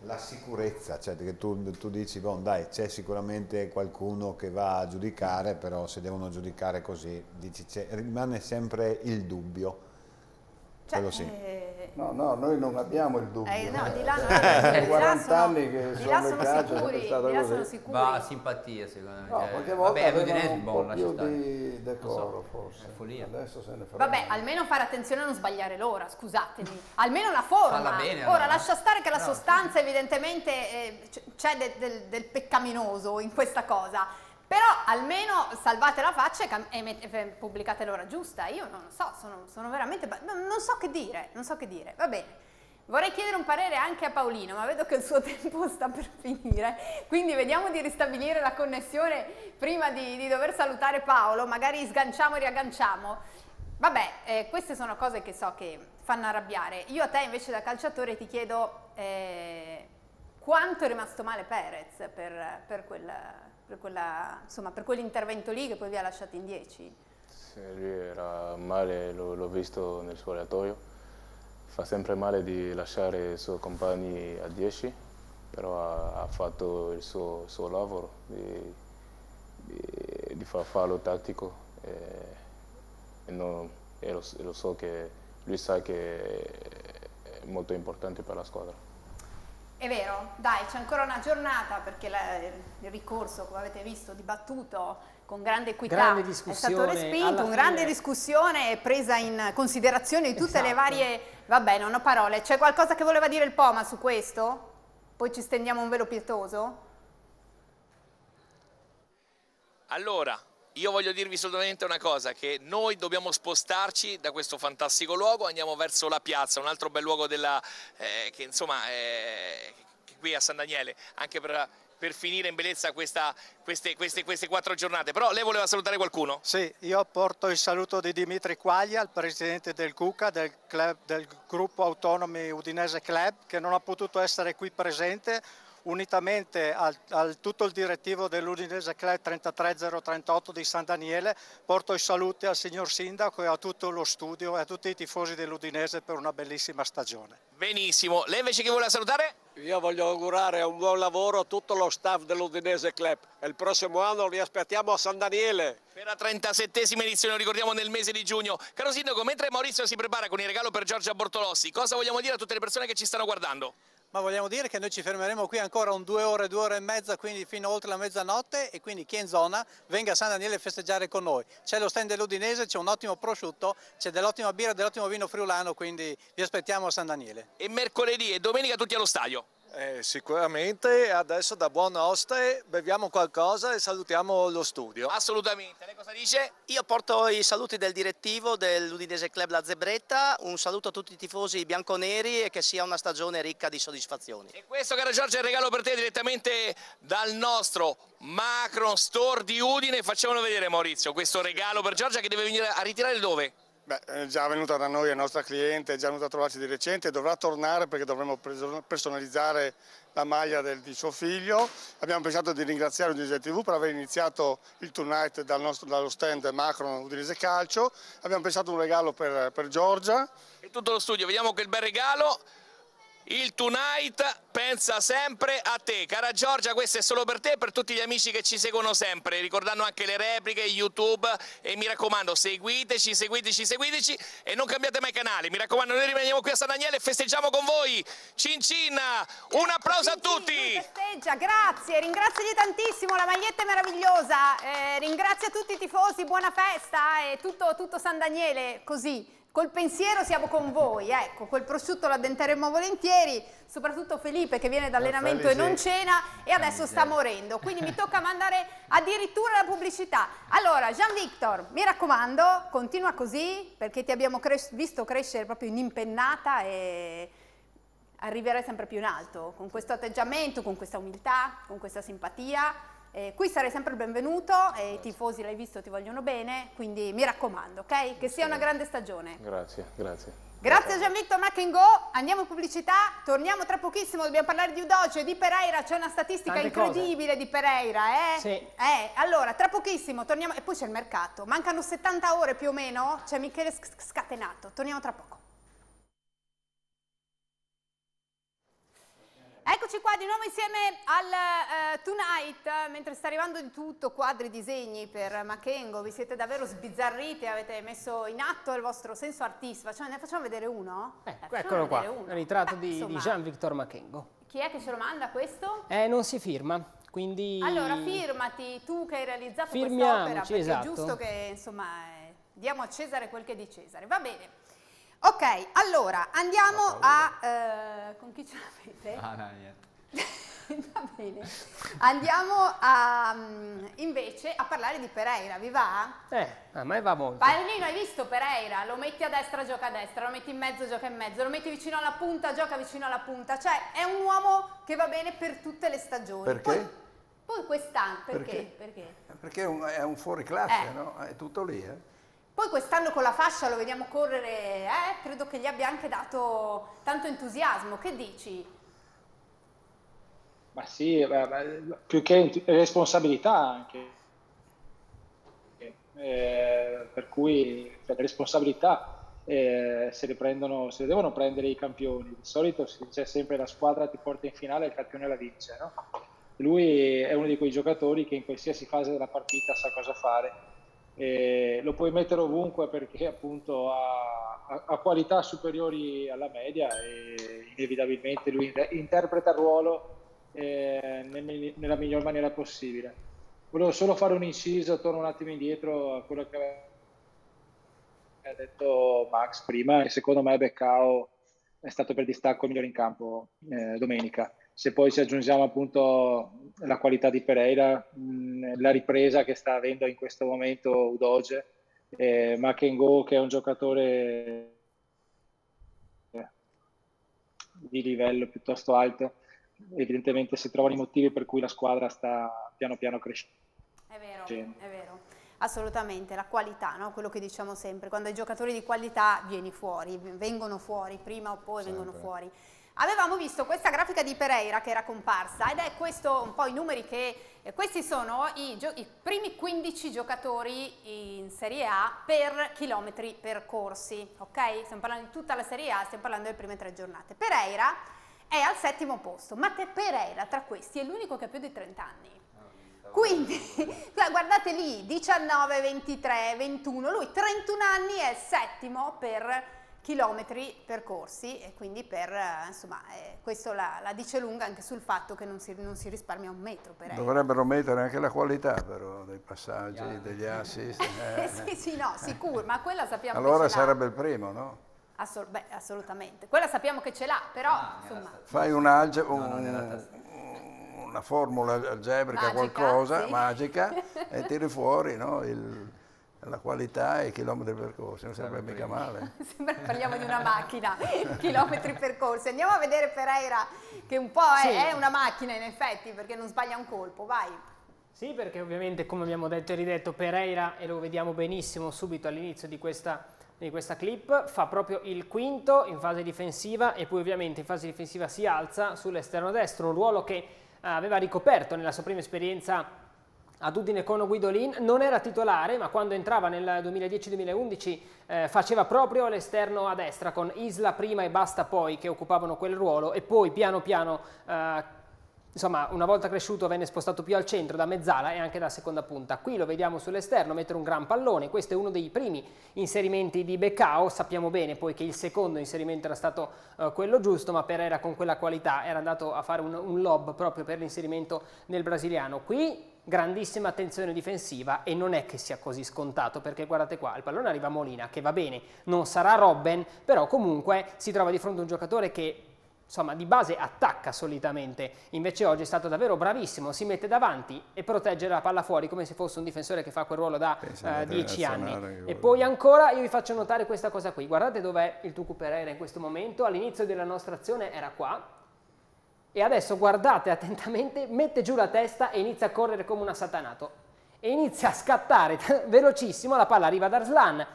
la- sicurezza, cioè che tu, tu dici, boh, dai, c'è sicuramente qualcuno che va a giudicare, però se devono giudicare così, dici, rimane sempre il dubbio. Cioè, Quello sì. eh, No, no, noi non abbiamo il dubbio. eh, no, di là, [LAUGHS] no, Sono di là 40 sono, anni che di sono là sono sempre sicuri, di là sono sicuri. Va a simpatia secondo me. No, cioè, qualche volta vabbè, avevano un po' più di decoro so, forse. è follia. Adesso se ne fa. Vabbè, almeno fare attenzione a non sbagliare l'ora, scusatemi. Almeno la forma. Falla bene, Ora allora. lascia stare che la Bravo. sostanza evidentemente eh, c'è de- del, del peccaminoso in questa cosa. Però almeno salvate la faccia e, pubblicate l'ora giusta. Io non lo so, sono, sono veramente... non so che dire, non so che dire. Va bene. Vorrei chiedere un parere anche a Paolino, ma vedo che il suo [LAUGHS] tempo sta per finire, quindi vediamo di ristabilire la connessione prima di, di dover salutare Paolo, magari sganciamo e riagganciamo. Vabbè, eh, queste sono cose che so che fanno arrabbiare. Io a te invece da calciatore ti chiedo eh, quanto è rimasto male Perez per, per quel- per quella- insomma, per quell'intervento lì che poi vi ha lasciati in 10. Sì, lui era male, l'ho, visto nel suo oratorio. Fa sempre male di lasciare i suoi compagni a 10, però ha, ha fatto il suo, suo lavoro di, di- di far fallo tattico e, e non- e lo, lo so che lui sa che è molto importante per la squadra. È vero, dai, c'è ancora una giornata perché la- il ricorso, come avete visto, dibattuto con grande equità, Grande è stato respinto, una grande discussione presa in considerazione di tutte le Esatto. varie... Vabbè, non ho parole. C'è qualcosa che voleva dire il Poma su questo? Poi ci stendiamo un velo pietoso? Allora, io voglio dirvi solamente una cosa, che noi dobbiamo spostarci da questo fantastico luogo, andiamo verso la piazza, un altro bel luogo della, eh, che insomma è qui a San Daniele, anche per, per finire in bellezza questa- queste, queste- queste quattro giornate. Però lei voleva salutare qualcuno? Sì, io porto il saluto di Dimitri Quaglia, il presidente del CUCA, del, club- del gruppo autonomi Udinese Club, che non ha potuto essere qui presente, unitamente al, al tutto il direttivo dell'Udinese Club 33038 di San Daniele. Porto i saluti al signor Sindaco e a tutto lo studio e a tutti i tifosi dell'Udinese per una bellissima stagione. Benissimo. Lei invece chi voleva salutare? Io voglio augurare un buon lavoro a tutto lo staff dell'Udinese Club e il prossimo anno li aspettiamo a San Daniele. Per la 37esima edizione, lo ricordiamo nel mese di giugno. Caro Sindaco, mentre Maurizio si prepara con il regalo per Giorgia Bortolossi, cosa vogliamo dire a tutte le persone che ci stanno guardando? Ma vogliamo dire che noi ci fermeremo qui ancora un due ore, due ore e mezza, quindi fino oltre la mezzanotte e quindi chi è in zona venga a San Daniele a festeggiare con noi. C'è lo stand dell'Udinese, c'è un ottimo prosciutto, c'è dell'ottima birra, dell'ottimo vino friulano, quindi vi aspettiamo a San Daniele. E mercoledì e domenica tutti allo stadio. Eh, sicuramente adesso da buon oste beviamo qualcosa e salutiamo lo studio. Assolutamente. Lei cosa dice? Io porto i saluti del direttivo dell'Udinese Club La Zebretta, un saluto a tutti i tifosi bianconeri e che sia una stagione ricca di soddisfazioni. E questo, caro Giorgio, è il regalo per te direttamente dal nostro Macron Store di Udine. Facciamolo vedere, Maurizio, questo regalo per Giorgia che deve venire a ritirare dove? Beh, è già venuta da noi, è nostra cliente, è già venuta a trovarci di recente dovrà tornare perché dovremo personalizzare la maglia del- di suo figlio. Abbiamo pensato di ringraziare Udinese TV per aver iniziato il tonight dal nostro- dallo stand Macron Udinese Calcio. Abbiamo pensato un regalo per, per Giorgia. E tutto lo studio, vediamo quel bel regalo. Il Tonight pensa sempre a te. Cara Giorgia, questo è solo per te e per tutti gli amici che ci seguono sempre, ricordando anche le repliche, YouTube e mi raccomando seguiteci, seguiteci, seguiteci e non cambiate mai canale. Mi raccomando, noi rimaniamo qui a San Daniele e festeggiamo con voi. Cin cin, un applauso Cin a tutti! Cin, festeggia, grazie, ringraziagli tantissimo, la maglietta è meravigliosa, eh, ringrazia tutti i tifosi, buona festa e tutto, tutto San Daniele, così. Col pensiero siamo con voi, ecco, quel prosciutto lo addenteremo volentieri, soprattutto Felipe che viene d'allenamento e non cena e adesso sta morendo, quindi mi tocca mandare addirittura la pubblicità. Allora, Jean Victor, mi raccomando, continua così perché ti abbiamo cres visto crescere proprio in impennata e arriverai sempre più in alto, con questo atteggiamento, con questa umiltà, con questa simpatia. Eh, qui sarai sempre il benvenuto e i tifosi, l'hai visto, ti vogliono bene, quindi mi raccomando, ok? Che sia una grande stagione. Grazie, grazie. Grazie a Gianvittor Mackengo, andiamo in pubblicità, torniamo tra pochissimo, dobbiamo parlare di Udoge, di Pereira, c'è una statistica Tante incredibile di Pereira, eh? Sì. Eh, allora, tra pochissimo torniamo, e poi c'è il mercato, mancano 70 ore più o meno, c'è Michele Sc- Scatenato, torniamo tra poco. Eccoci qua di nuovo insieme al eh, Tonight, mentre sta arrivando di tutto, quadri, disegni per Machengo, vi siete davvero sbizzarriti, avete messo in atto il vostro senso artistico, cioè, ne facciamo vedere uno? Eh, facciamo Eccolo qua, uno. ritratto Beh, di, di Jean-Victor Machengo. Chi è che ce lo manda questo? Eh, non si firma, quindi... Allora firmati tu che hai realizzato quest'opera, perché esatto. è giusto che insomma eh, diamo a Cesare quel che è di Cesare, va bene. Ok, allora andiamo a... eh, con chi ce l'avete? Ah, no, niente. [LAUGHS] Va bene. Andiamo a, mm, invece a parlare di Pereira, vi va? Eh, a me va molto. Paolino, hai visto Pereira? Lo metti a destra, gioca a destra, lo metti in mezzo, gioca in mezzo, lo metti vicino alla punta, gioca vicino alla punta. Cioè, è un uomo che va bene per tutte le stagioni. Perché? Poi, poi quest'anno, perché? Perché? Perché? Perché è un, è un fuoriclasse, Eh. no? È tutto lì, eh? Poi quest'anno con la fascia lo vediamo correre, eh? credo che gli abbia anche dato tanto entusiasmo. Che dici? Ma sì, più che responsabilità anche. Eh, per cui cioè, le responsabilità eh, se, le prendono, se le devono prendere i campioni. Di solito dice sempre la squadra ti porta in finale e il campione la vince. no? Lui è uno di quei giocatori che in qualsiasi fase della partita sa cosa fare. E lo puoi mettere ovunque perché appunto ha, ha- ha qualità superiori alla media e inevitabilmente lui inter- interpreta il ruolo eh, nel- nella miglior maniera possibile. Volevo solo fare un inciso, torno un attimo indietro a quello che aveva detto Max prima, e secondo me Beccao è stato per distacco il migliore in campo eh, domenica. Se poi ci aggiungiamo appunto la qualità di Pereira, mh, la ripresa che sta avendo in questo momento Udoge, eh, Makengo che è un giocatore eh, di livello piuttosto alto, evidentemente si trovano i motivi per cui la squadra sta piano piano crescendo. È vero, è vero. Assolutamente, la qualità, no? quello che diciamo sempre, quando hai giocatori di qualità vieni fuori, vengono fuori, prima o poi vengono fuori. Avevamo visto questa grafica di Pereira che era comparsa ed è questo un po' i numeri che, eh, questi sono i, i primi 15 giocatori in Serie A per chilometri percorsi, ok? Stiamo parlando di tutta la Serie A, stiamo parlando delle prime tre giornate. Pereira è al settimo posto, ma te Pereira tra questi è l'unico che ha più di 30 anni. Quindi, [LAUGHS] guardate lì, 19, 23, 21, lui 31 anni è settimo per chilometri percorsi e quindi per, eh, insomma, eh, questo la, la dice lunga anche sul fatto che non si, non si risparmia un metro per Pereira. Dovrebbero mettere anche la qualità però dei passaggi, degli assist. Eh, [LAUGHS] sì, sì, no, sicuro, ma quella sappiamo Allora che ce l'ha. sarebbe il primo, no? Assol- beh, assolutamente. Quella sappiamo che ce l'ha, però, Ah, insomma, Fai un'alge- un- una formula algebrica, Magica, qualcosa, sì. magica, e tiri fuori no, il- la qualità e i chilometri percorsi, non sarebbe mica male. [LAUGHS] sembra che parliamo di una macchina, [LAUGHS] chilometri percorsi. Andiamo a vedere Pereira, che un po' è, Sì. è una macchina in effetti, perché non sbaglia un colpo, vai. Sì, perché ovviamente, come abbiamo detto e ridetto, Pereira, e lo vediamo benissimo subito all'inizio di questa, di questa clip, fa proprio il quinto in fase difensiva e poi ovviamente in fase difensiva si alza sull'esterno destro, un ruolo che eh, aveva ricoperto nella sua prima esperienza ad Udine con Guidolin, non era titolare ma quando entrava nel 2010-2011 eh, faceva proprio l'esterno a destra con Isla prima e Basta poi che occupavano quel ruolo e poi piano piano eh, insomma una volta cresciuto venne spostato più al centro da mezzala e anche da seconda punta. Qui lo vediamo sull'esterno mettere un gran pallone, questo è uno dei primi inserimenti di Beccao, sappiamo bene poi che il secondo inserimento era stato uh, quello giusto, ma Pereira con quella qualità era andato a fare un, un lob proprio per l'inserimento nel brasiliano. Qui grandissima attenzione difensiva e non è che sia così scontato perché guardate qua, il pallone arriva a Molina che va bene, non sarà Robben, però comunque si trova di fronte a un giocatore che insomma di base attacca solitamente, invece oggi è stato davvero bravissimo, si mette davanti e protegge la palla fuori come se fosse un difensore che fa quel ruolo da eh, dieci anni. E poi ancora io vi faccio notare questa cosa qui, guardate dov'è il Tucu Pereira in questo momento, all'inizio della nostra azione era qua, e adesso guardate attentamente, mette giù la testa e inizia a correre come un assatanato e inizia a scattare [LAUGHS] velocissimo, la palla arriva ad Arslan,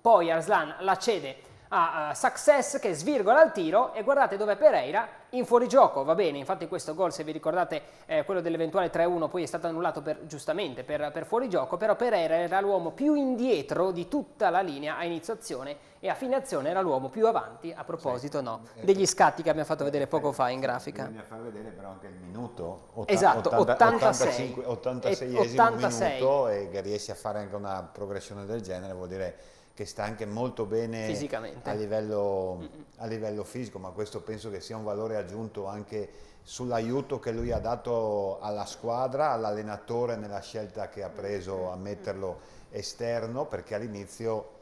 poi Arslan la cede a uh, Success che svirgola il tiro e guardate dove Pereira in fuorigioco, va bene, infatti questo gol se vi ricordate eh, quello dell'eventuale 3-1 poi è stato annullato per, giustamente per, per fuorigioco, però Pereira era l'uomo più indietro di tutta la linea a inizio azione e a fine azione era l'uomo più avanti, a proposito sì. no, eh, degli scatti che abbiamo fatto vedere poco fa in grafica. Bisogna far vedere però anche il minuto, otta, esatto, 86, 86, 86 minuto e che riesci a fare anche una progressione del genere vuol dire che sta anche molto bene a livello, a livello, fisico, ma questo penso che sia un valore aggiunto anche sull'aiuto che lui ha dato alla squadra, all'allenatore nella scelta che ha preso a metterlo esterno, perché all'inizio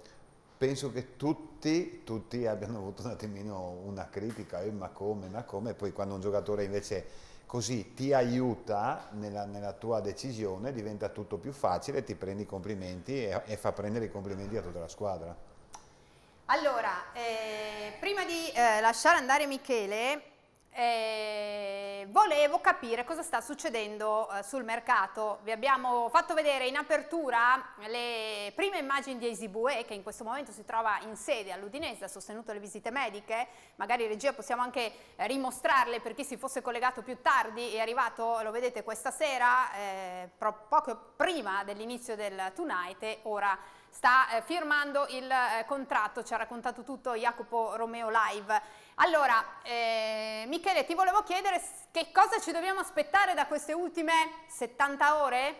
penso che tutti, tutti abbiano avuto un attimino una critica, eh, ma come, ma come, poi quando un giocatore invece così ti aiuta nella, nella, tua decisione, diventa tutto più facile, ti prendi i complimenti e, e fa prendere i complimenti a tutta la squadra. Allora, eh, prima di eh, lasciare andare Michele, eh, volevo capire cosa sta succedendo eh, sul mercato. Vi abbiamo fatto vedere in apertura le prime immagini di Esibue che in questo momento si trova in sede all'Udinese, ha sostenuto le visite mediche, magari regia possiamo anche eh, rimostrarle per chi si fosse collegato più tardi, è arrivato, lo vedete questa sera, eh, poco prima dell'inizio del Tonight e ora sta eh, firmando il eh, contratto, ci ha raccontato tutto Jacopo Romeo Live. Allora, eh, Michele, ti volevo chiedere che cosa ci dobbiamo aspettare da queste ultime 70 ore?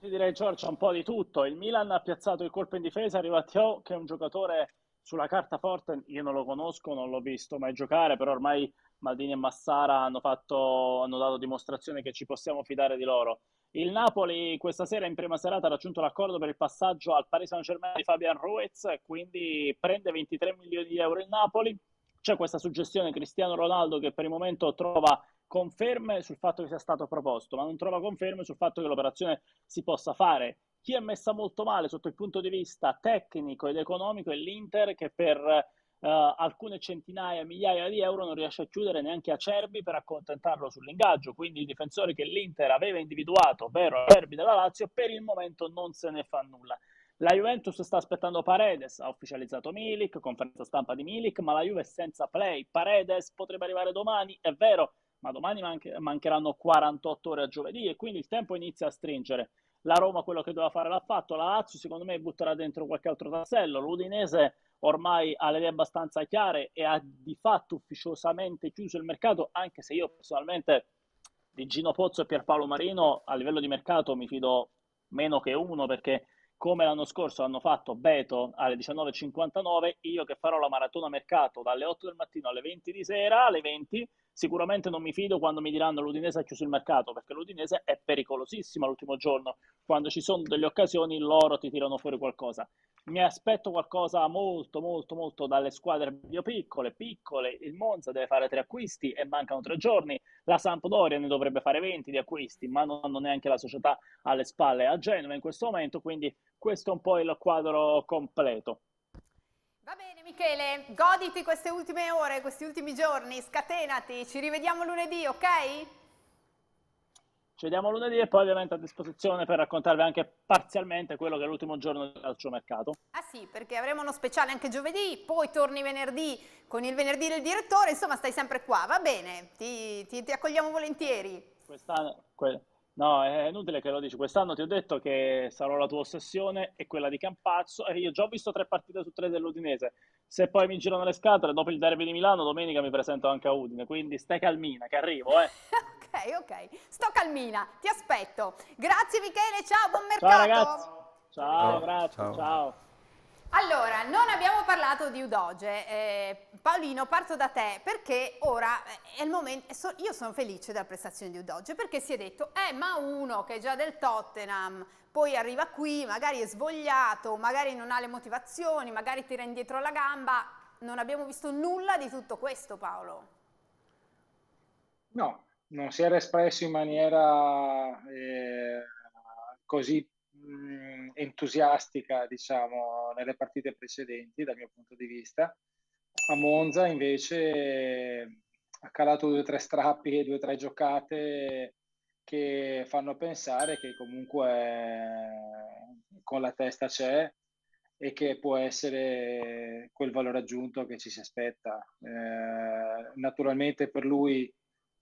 Ti direi Giorgia un po' di tutto. Il Milan ha piazzato il colpo in difesa, arriva Theo che è un giocatore sulla carta forte, io non lo conosco, non l'ho visto mai giocare, però ormai Maldini e Massara hanno, fatto, hanno dato dimostrazione che ci possiamo fidare di loro. Il Napoli questa sera in prima serata ha raggiunto l'accordo per il passaggio al Paris Saint-Germain di Fabian Ruiz quindi prende 23 milioni di euro il Napoli. C'è questa suggestione Cristiano Ronaldo che per il momento trova conferme sul fatto che sia stato proposto, ma non trova conferme sul fatto che l'operazione si possa fare. Chi è messa molto male sotto il punto di vista tecnico ed economico è l'Inter che per uh, alcune centinaia, migliaia di euro non riesce a chiudere neanche Acerbi per accontentarlo sull'ingaggio. Quindi il difensore che l'Inter aveva individuato, ovvero Acerbi della Lazio, per il momento non se ne fa nulla. La Juventus sta aspettando Paredes, ha ufficializzato Milik, conferenza stampa di Milik, ma la Juve è senza play. Paredes potrebbe arrivare domani, è vero, ma domani manch- mancheranno 48 ore a giovedì e quindi il tempo inizia a stringere. La Roma quello che doveva fare l'ha fatto, la Lazio secondo me butterà dentro qualche altro tassello, l'Udinese ormai ha le idee abbastanza chiare e ha di fatto ufficiosamente chiuso il mercato, anche se io personalmente di Gino Pozzo e Pierpaolo Marino a livello di mercato mi fido meno che uno perché come l'anno scorso hanno fatto Beto alle 19.59, io che farò la maratona mercato dalle 8 del mattino alle 20 di sera, alle 20, sicuramente non mi fido quando mi diranno l'Udinese ha chiuso il mercato, perché l'Udinese è pericolosissima l'ultimo giorno, quando ci sono delle occasioni loro ti tirano fuori qualcosa. Mi aspetto qualcosa molto molto molto dalle squadre più piccole, piccole, il Monza deve fare tre acquisti e mancano tre giorni, la Sampdoria ne dovrebbe fare 20 di acquisti, ma non hanno neanche la società alle spalle a Genova in questo momento, quindi questo è un po' il quadro completo. Va bene Michele, goditi queste ultime ore, questi ultimi giorni, scatenati, ci rivediamo lunedì, ok? Ci vediamo lunedì e poi ovviamente a disposizione per raccontarvi anche parzialmente quello che è l'ultimo giorno del calciomercato. Ah sì, perché avremo uno speciale anche giovedì, poi torni venerdì con il venerdì del direttore, insomma stai sempre qua, va bene, ti, ti, ti accogliamo volentieri. Quest'anno, que- no, è inutile che lo dici, quest'anno ti ho detto che sarò la tua ossessione e quella di Campazzo e io già ho visto tre partite su tre dell'Udinese. Se poi mi girano le scatole, dopo il derby di Milano, domenica mi presento anche a Udine, quindi stai calmina che arrivo, eh. [LAUGHS] Ok, ok, sto calmina, ti aspetto. Grazie Michele, ciao, buon mercato. Ciao ragazzi. Ciao, Ciao. grazie, Ciao. ciao. Allora, non abbiamo parlato di Udoge. Eh, Paolino, parto da te perché ora è il momento. io sono felice della prestazione di Udoge perché si è detto: eh, ma uno che è già del Tottenham, poi arriva qui, magari è svogliato, magari non ha le motivazioni, magari tira indietro la gamba. Non abbiamo visto nulla di tutto questo, Paolo. No, non si era espresso in maniera eh, così mh, entusiastica, diciamo, nelle partite precedenti, dal mio punto di vista. A Monza invece ha calato due o tre strappi e due o tre giocate che fanno pensare che comunque eh, con la testa c'è e che può essere quel valore aggiunto che ci si aspetta. Eh, naturalmente per lui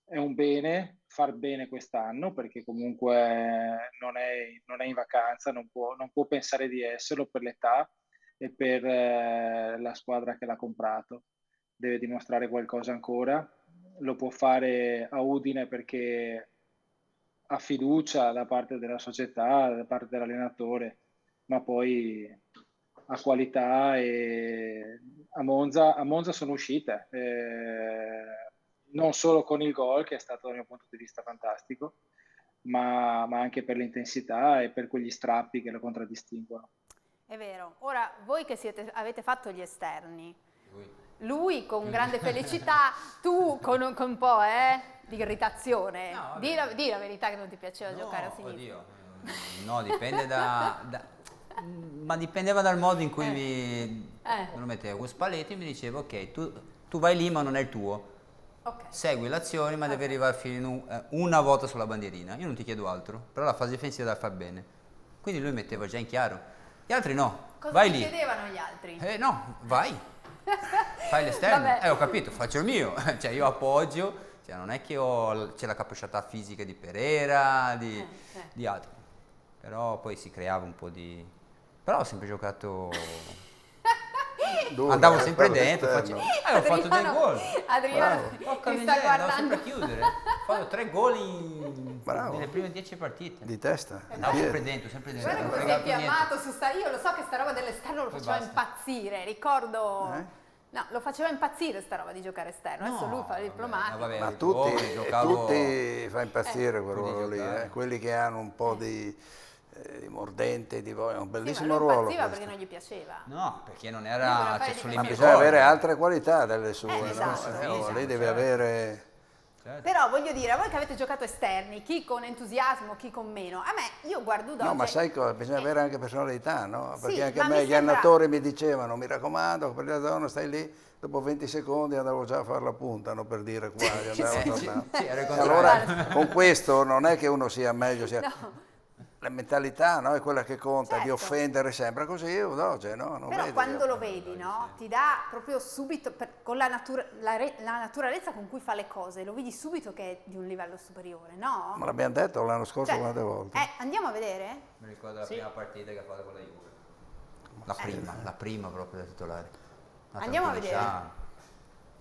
è un bene far bene quest'anno perché comunque non è, non è in vacanza, non può, non può pensare di esserlo per l'età e per eh, la squadra che l'ha comprato. Deve dimostrare qualcosa ancora. Lo può fare a Udine perché ha fiducia da parte della società, da parte dell'allenatore, ma poi ha qualità e a Monza, a Monza sono uscite. Eh, non solo con il gol, che è stato dal mio punto di vista fantastico, ma, ma anche per l'intensità e per quegli strappi che lo contraddistinguono. È vero. Ora, voi che siete, avete fatto gli esterni, lui con [LAUGHS] grande felicità, tu con, con un po' eh, di irritazione. No, di, la, di la verità che non ti piaceva No, giocare a sinistra. oddio, no, dipende da, da- ma dipendeva dal modo in cui mi Eh. me lo mettevo. Con Spalletti mi diceva ok, tu, tu vai lì ma non è il tuo. Ok. Segui l'azione ma devi arrivare fino eh, una volta sulla bandierina. Io non ti chiedo altro, però la fase difensiva deve far bene. Quindi lui metteva già in chiaro. Gli altri no, Cosa vai lì. chiedevano gli altri? Eh no, vai, [LAUGHS] fai l'esterno. Vabbè. Eh ho capito, faccio il mio. [LAUGHS] cioè io appoggio, cioè, non è che c'è la capacità fisica di Pereira, di, Eh, di altri. Però poi si creava un po' di... Però ho sempre giocato... Dura, Andavo eh, sempre dentro, facevo... Eh, ho fatto dei Adriano- gol. Adriano Bravo. mi Porca sta guardando. sempre a chiudere. Ho fatto tre gol in... Nelle prime dieci partite. Di testa. Andavo di sempre dentro, sempre dentro. Guarda come sei fiammato su sta... Io lo so che sta roba dell'esterno lo faceva impazzire, ricordo... Eh? No, lo faceva impazzire sta roba di giocare esterno. Adesso lui fa il diplomatico. vabbè, Ma tutti, giocavo- tutti fa impazzire quel Quindi ruolo lì, eh. quelli che hanno un po' di, eh, di mordente, di voglia, un Sì, ma bellissimo lui ruolo. questo. perché non gli piaceva. No, perché non era... Cioè, fai sono di- le Ma mie bisogna cose. avere altre qualità delle sue, Eh, no? esatto, Eh, oh, lì deve certo. avere... Certo. Però voglio dire, a voi che avete giocato esterni, chi con entusiasmo, chi con meno, a me, io guardo Udoge... No, ma sai cosa? Bisogna Eh, avere anche personalità, no? Sì, Perché anche ma a me gli sembra- allenatori mi dicevano, mi raccomando, per la zona stai lì, dopo 20 secondi andavo già a fare la punta, no? per dire quasi, [LAUGHS] andavo sì, sì, contrario. allora, con questo non è che uno sia meglio, sia... No. La mentalità no? è quella che conta, di Certo. offendere sempre così, Udoge, no? Non Però vedi quando che- lo vedi, no? Ti dà proprio subito, per- con la, natura- la re- la naturalezza con cui fa le cose, lo vedi subito che è di un livello superiore, no? Ma l'abbiamo detto l'anno scorso Cioè, quante volte. Eh, andiamo a vedere? Mi ricordo la prima partita che ha fatto con la Juve. La prima, la prima proprio da titolare. La Andiamo a tranquillità.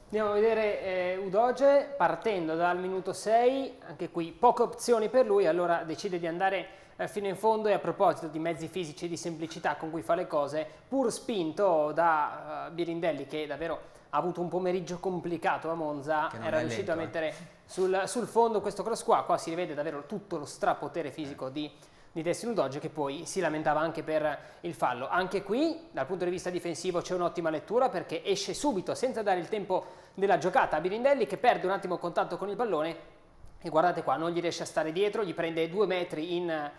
Andiamo a vedere eh, Udoge partendo dal minuto 6, anche qui poche opzioni per lui, allora decide di andare eh, fino in fondo e a proposito di mezzi fisici e di semplicità con cui fa le cose, pur spinto da eh, Birindelli che davvero ha avuto un pomeriggio complicato a Monza, era riuscito a lento, eh. mettere sul, sul fondo questo cross qua, qua si rivede davvero tutto lo strapotere fisico di, di Destino Udoge che poi si lamentava anche per il fallo. Anche qui dal punto di vista difensivo c'è un'ottima lettura perché esce subito senza dare il tempo della giocata a Birindelli che perde un attimo il contatto con il pallone e guardate qua, non gli riesce a stare dietro, gli prende due metri in eh,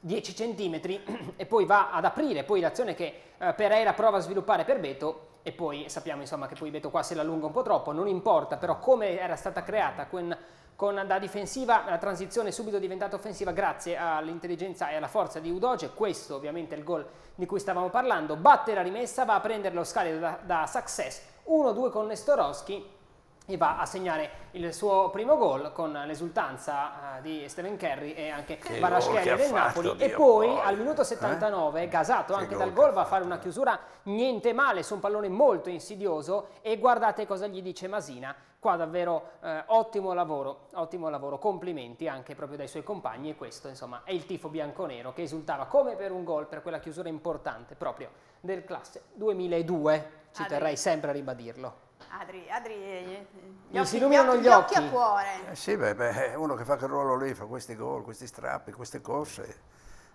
10 centimetri [CLEARS THROAT] e poi va ad aprire. Poi l'azione che eh, Pereira prova a sviluppare per Beto e poi sappiamo insomma che poi Beto qua se la allunga un po' troppo, non importa però come era stata creata con, con da difensiva la transizione subito diventata offensiva grazie all'intelligenza e alla forza di Udoge, questo ovviamente è il gol di cui stavamo parlando, batte la rimessa, va a prendere lo scarico da, da Success, 1-2 con Nestorowski e va a segnare il suo primo gol con l'esultanza uh, di Steven Kerry e anche Varaschieri del Napoli. E poi porca. al minuto 79 eh? gasato che anche dal gol va a fare una chiusura niente male su un pallone molto insidioso. E guardate cosa gli dice Masina. Qua davvero eh, ottimo lavoro ottimo lavoro. Complimenti anche proprio dai suoi compagni. E questo insomma è il tifo bianconero che esultava come per un gol per quella chiusura importante proprio del classe 2002 ci terrei sempre a ribadirlo Adri, Adri gli occhi, si illuminano gli, occhi. a cuore. Eh sì, beh, beh, uno che fa quel ruolo lì, fa questi gol, questi strappi, queste corse,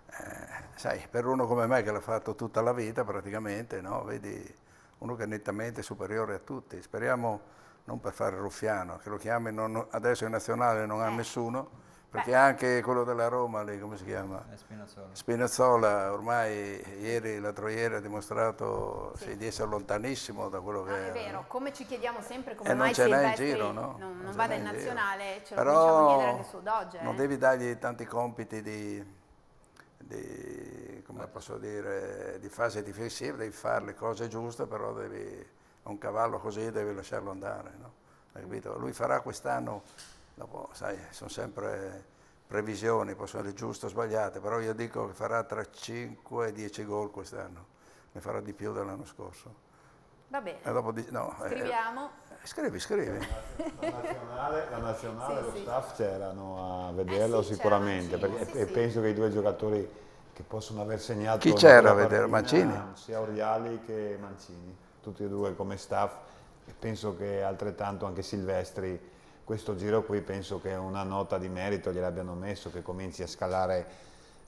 eh, sai, per uno come me che l'ha fatto tutta la vita praticamente, no? vedi uno che è nettamente superiore a tutti. Speriamo, non per fare ruffiano, che lo chiami, non, adesso in nazionale non ha eh. nessuno, perché Beh. anche quello della Roma, lì, come si chiama? Spinazzola. Spinazzola, ormai ieri, l'altro ieri ha dimostrato sì. Di essere lontanissimo da quello che no, è. È vero, come ci chiediamo sempre come e mai non ce n'è in giro, no? non, non, non vada in nazionale, ce lo Però cominciamo a chiedere anche su Doge. Non eh? devi dargli tanti compiti di, di, come posso dire, di fase difensiva, devi fare le cose giuste, però devi, un cavallo così devi lasciarlo andare, no? Lui farà quest'anno dopo, sai, sono sempre previsioni, possono essere giuste o sbagliate, però io dico che farà tra 5 e 10 gol quest'anno, ne farà di più dell'anno scorso. Va bene, di, no, eh, scriviamo. Eh, scrivi, scrivi. La nazionale, la nazionale sì, lo sì. staff c'erano a vederlo eh sì, sicuramente, perché, e penso che i due giocatori che possono aver segnato... Chi c'era a vedere? Mancini? Sia Oriali che Mancini, tutti e due come staff, e penso che altrettanto anche Silvestri questo giro qui penso che una nota di merito gliel'abbiano messo, che cominci a scalare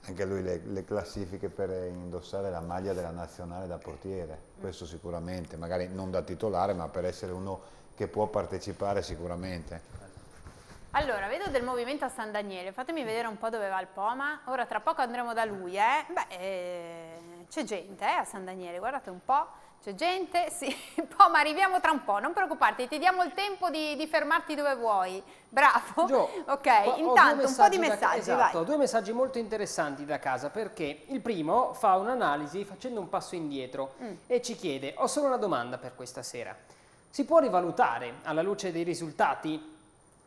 anche lui le, le, classifiche per indossare la maglia della nazionale da portiere, questo sicuramente, magari non da titolare ma per essere uno che può partecipare sicuramente. Allora, vedo del movimento a San Daniele, fatemi vedere un po' dove va il Poma, ora tra poco andremo da lui, eh? Beh, eh, c'è gente eh, a San Daniele, guardate un po'. C'è gente? [LAUGHS] Sì, poi ma arriviamo tra un po', non preoccuparti, ti diamo il tempo di, di fermarti dove vuoi. Bravo. Gio, [LAUGHS] ok, intanto un po' di messaggi, esatto, Ho due messaggi molto interessanti da casa perché il primo fa un'analisi facendo un passo indietro mm. e ci chiede, ho solo una domanda per questa sera. Si può rivalutare alla luce dei risultati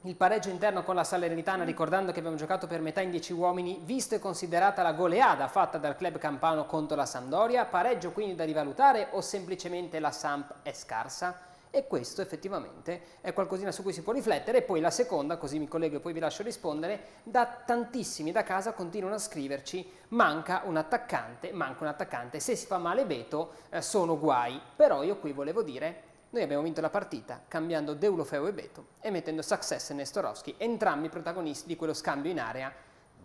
il pareggio interno con la Salernitana, ricordando che abbiamo giocato per metà in 10 uomini, visto e considerata la goleada fatta dal club campano contro la Sampdoria, pareggio quindi da rivalutare o semplicemente la Samp è scarsa? E questo effettivamente è qualcosina su cui si può riflettere. E poi la seconda, così mi collego e poi vi lascio rispondere, da tantissimi da casa continuano a scriverci manca un attaccante, manca un attaccante, se si fa male Beto eh, sono guai. Però io qui volevo dire noi abbiamo vinto la partita cambiando Deulofeu e Beto e mettendo Success e Nestorowski, entrambi protagonisti di quello scambio in area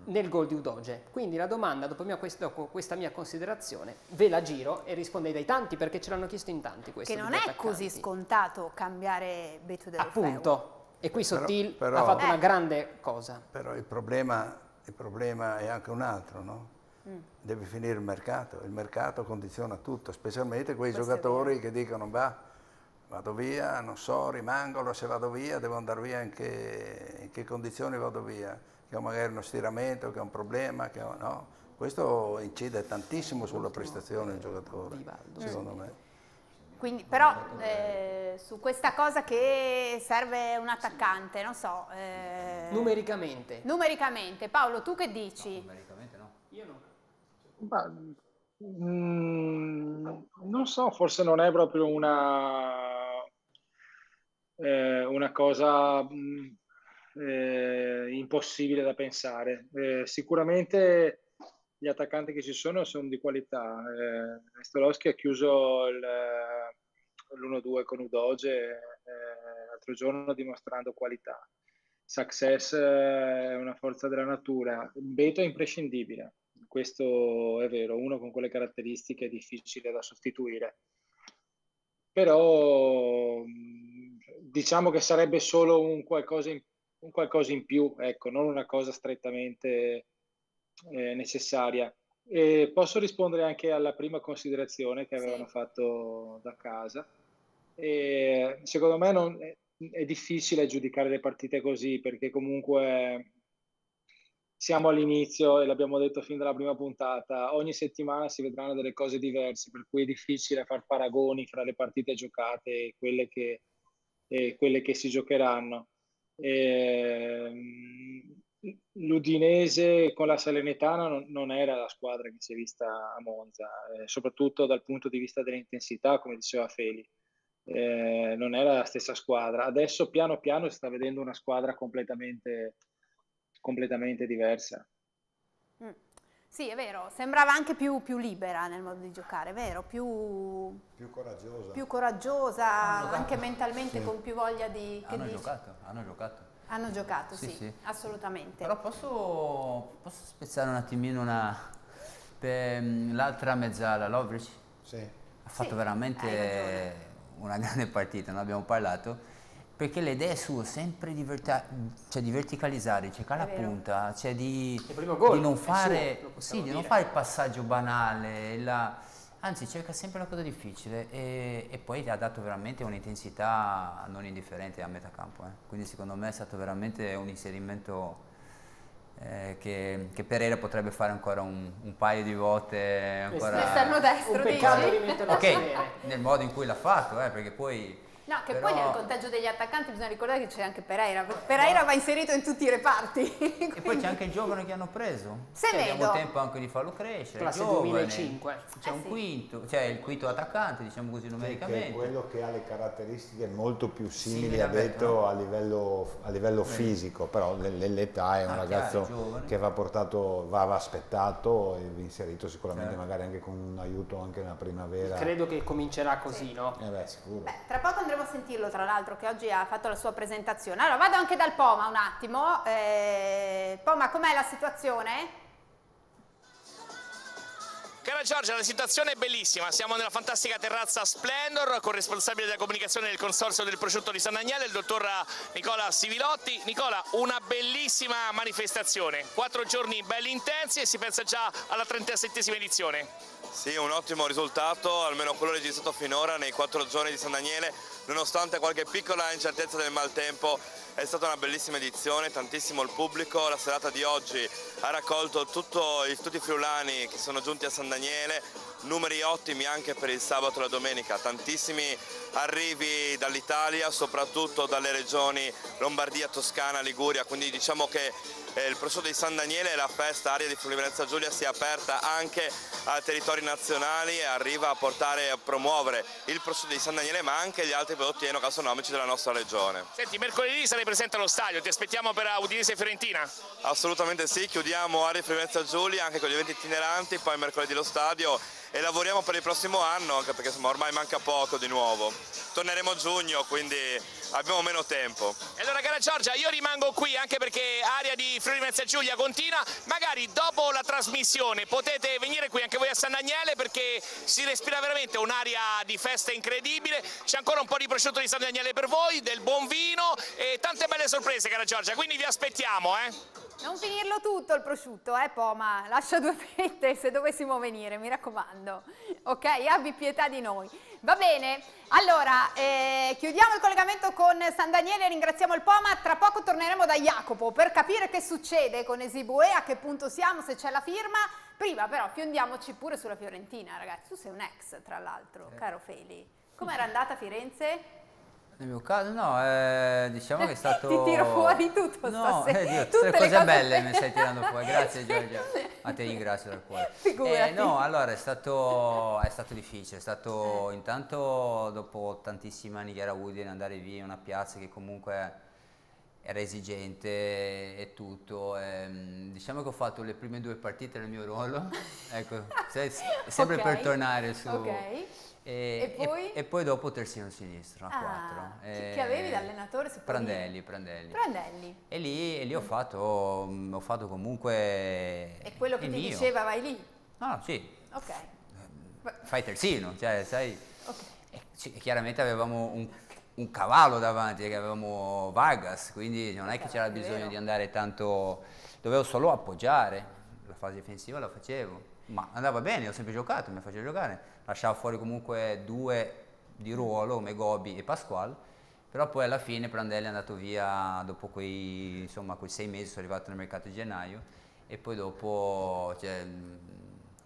nel gol di Udoge. Quindi la domanda, dopo, mia, dopo, questa mia considerazione, ve la giro e rispondete dai tanti perché ce l'hanno chiesto in tanti. Che non è così scontato cambiare Beto Deulofeu. Appunto. E qui Sottil però, però, ha fatto eh. una grande cosa. Però il problema, il problema è anche un altro, no? Mm. Deve finire il mercato. Il mercato condiziona tutto, specialmente quei Questo giocatori che dicono, bah, vado via, non so, rimango, se vado via devo andare via in che, in che condizioni vado via, che ho magari uno stiramento, che ho un problema, che ho, no? Questo incide tantissimo sulla prestazione del giocatore, secondo me. Quindi, però eh, su questa cosa che serve un attaccante, non so. Eh, numericamente. Numericamente. Paolo, tu che dici? No, numericamente no. Io no. Ma, mm, non so, forse non è proprio una eh, una cosa mh, eh, impossibile da pensare. Eh, sicuramente gli attaccanti che ci sono sono di qualità. Eh, Stolowski ha chiuso l'1-2 con Udoge eh, l'altro giorno dimostrando qualità. Success è una forza della natura. Beto è imprescindibile, questo è vero, uno con quelle caratteristiche è difficile da sostituire. Però diciamo che sarebbe solo un qualcosa in, un qualcosa in più, ecco, non una cosa strettamente eh, necessaria. E posso rispondere anche alla prima considerazione che avevano sì. fatto da casa. E secondo me non, è difficile giudicare le partite così perché comunque siamo all'inizio e l'abbiamo detto fin dalla prima puntata, ogni settimana si vedranno delle cose diverse, per cui è difficile fare paragoni fra le partite giocate e quelle che, e quelle che si giocheranno. E, ehm, L'Udinese con la Salernitana non, non, era la squadra che si è vista a Monza, eh, soprattutto dal punto di vista dell'intensità, come diceva Feli. Eh, non era la stessa squadra. Adesso piano piano si sta vedendo una squadra completamente, completamente diversa. Sì, è vero, sembrava anche più, più, libera nel modo di giocare, vero? Più, più coraggiosa, più coraggiosa anche mentalmente sì. con più voglia di... Hanno giocato, hanno giocato. Hanno giocato, sì, sì, sì, assolutamente. Però posso, posso spezzare un attimino l'altra mezzala, Lovric? Sì. Ha fatto veramente una grande partita, non abbiamo parlato, perché le idee sue sempre di, verta- cioè di verticalizzare, cercare la punta, cioè di, di, non, fare, suo, sì, di non fare il passaggio banale, la, anzi cerca sempre la cosa difficile e, e poi ha dato veramente un'intensità non indifferente a metà campo, eh. quindi secondo me è stato veramente un inserimento eh, che, che, Pereira potrebbe fare ancora un, un paio di volte ancora l'esterno destro un peccato di metterlo ok nel modo in cui l'ha fatto eh, perché poi No, che Però... poi nel conteggio degli attaccanti bisogna ricordare che c'è anche Pereira. Pereira va inserito in tutti i reparti. Quindi... E poi c'è anche il giovane che hanno preso. Se cioè, abbiamo tempo anche di farlo crescere. Classe giovane. 2005. C'è eh un sì. quinto, cioè il quinto attaccante, diciamo così numericamente. Che è quello che ha le caratteristiche molto più simili, sì, a detto, a livello, a livello fisico, però l'età è un ah, ragazzo chiaro, che va portato, va, va aspettato e inserito sicuramente certo. magari anche con un aiuto anche nella primavera. Credo che comincerà così, sì. no? Eh beh, sicuro. Beh, tra poco andremo a sentirlo, tra l'altro, che oggi ha fatto la sua presentazione. Allora, vado anche dal Poma un attimo. Eh, Poma, com'è la situazione? Cara Giorgia, la situazione è bellissima, siamo nella fantastica terrazza Splendor con il responsabile della comunicazione del consorzio del prosciutto di San Daniele, il dottor Nicola Sivilotti. Nicola, una bellissima manifestazione, quattro giorni belli intensi e si pensa già alla 37esima edizione. Sì, un ottimo risultato, almeno quello registrato finora nei quattro giorni di San Daniele, nonostante qualche piccola incertezza del maltempo è stata una bellissima edizione, tantissimo il pubblico, la serata di oggi ha raccolto tutto, tutti i friulani che sono giunti a San Daniele, numeri ottimi anche per il sabato e la domenica, tantissimi arrivi dall'Italia, soprattutto dalle regioni Lombardia, Toscana, Liguria, quindi diciamo che eh, il prosciutto di San Daniele e la festa Aria di Friuli Venezia Giulia si è aperta anche ai territori nazionali e arriva a portare a promuovere il prosciutto di San Daniele ma anche gli altri prodotti enogastronomici della nostra regione. Senti, mercoledì sarei presente allo stadio, ti aspettiamo per Udinese e Fiorentina? Assolutamente sì, chiudiamo Aria di Friuli Venezia Giulia anche con gli eventi itineranti, poi mercoledì lo stadio e lavoriamo per il prossimo anno anche perché insomma, ormai manca poco di nuovo. Torneremo a giugno quindi abbiamo meno tempo. E allora cara Giorgia io rimango qui anche perché Aria di Friuli Venezia Giulia continua, magari dopo la trasmissione potete venire qui anche voi a San Daniele perché si respira veramente un'aria di festa incredibile, c'è ancora un po' di prosciutto di San Daniele per voi, del buon vino e tante belle sorprese cara Giorgia, quindi vi aspettiamo eh. Non finirlo tutto il prosciutto, eh Poma, lascia due [LAUGHS] fette se dovessimo venire, mi raccomando. Ok, abbi pietà di noi. Va bene, allora eh, chiudiamo il collegamento con San Daniele, ringraziamo il Poma, tra poco torneremo da Jacopo per capire che succede con Esibue, a che punto siamo, se c'è la firma. Prima però fiondiamoci pure sulla Fiorentina, ragazzi, tu sei un ex tra l'altro, caro Feli. Com'era andata a Firenze? Nel mio caso no, eh, diciamo che è [LAUGHS] stato... Ti tiro fuori tutto no, stasera. Eh, Dio, tutte le cose, belle mi stai tirando fuori, [LAUGHS] grazie Giorgia, ma ti ringrazio dal cuore. [LAUGHS] Eh, no, allora è stato, è stato difficile, è stato eh. intanto dopo tantissimi anni che era Udine andare via in una piazza che comunque era esigente e tutto. E, ehm, diciamo che ho fatto le prime due partite nel mio ruolo, ecco, sempre okay. per tornare su... Okay. E, e, poi? E, poi? dopo terzino sinistro a ah, Chi, chi avevi da allenatore? Prandelli, Prandelli. Prandelli. E lì, e lì ho, fatto, ho, fatto, comunque E quello che ti mio. diceva vai lì? No, sì. Ok. Fai terzino, cioè sai... Okay. Sì, chiaramente avevamo un, un, cavallo davanti, che avevamo Vargas, quindi non è che c'era bisogno di andare tanto... Dovevo solo appoggiare, la fase difensiva la facevo ma andava bene, ho sempre giocato, mi faceva giocare, lasciava fuori comunque due di ruolo come Gobi e Pasquale Però poi alla fine Prandelli è andato via dopo quei, insomma, quei sei mesi, sono arrivato nel mercato di gennaio e poi dopo cioè,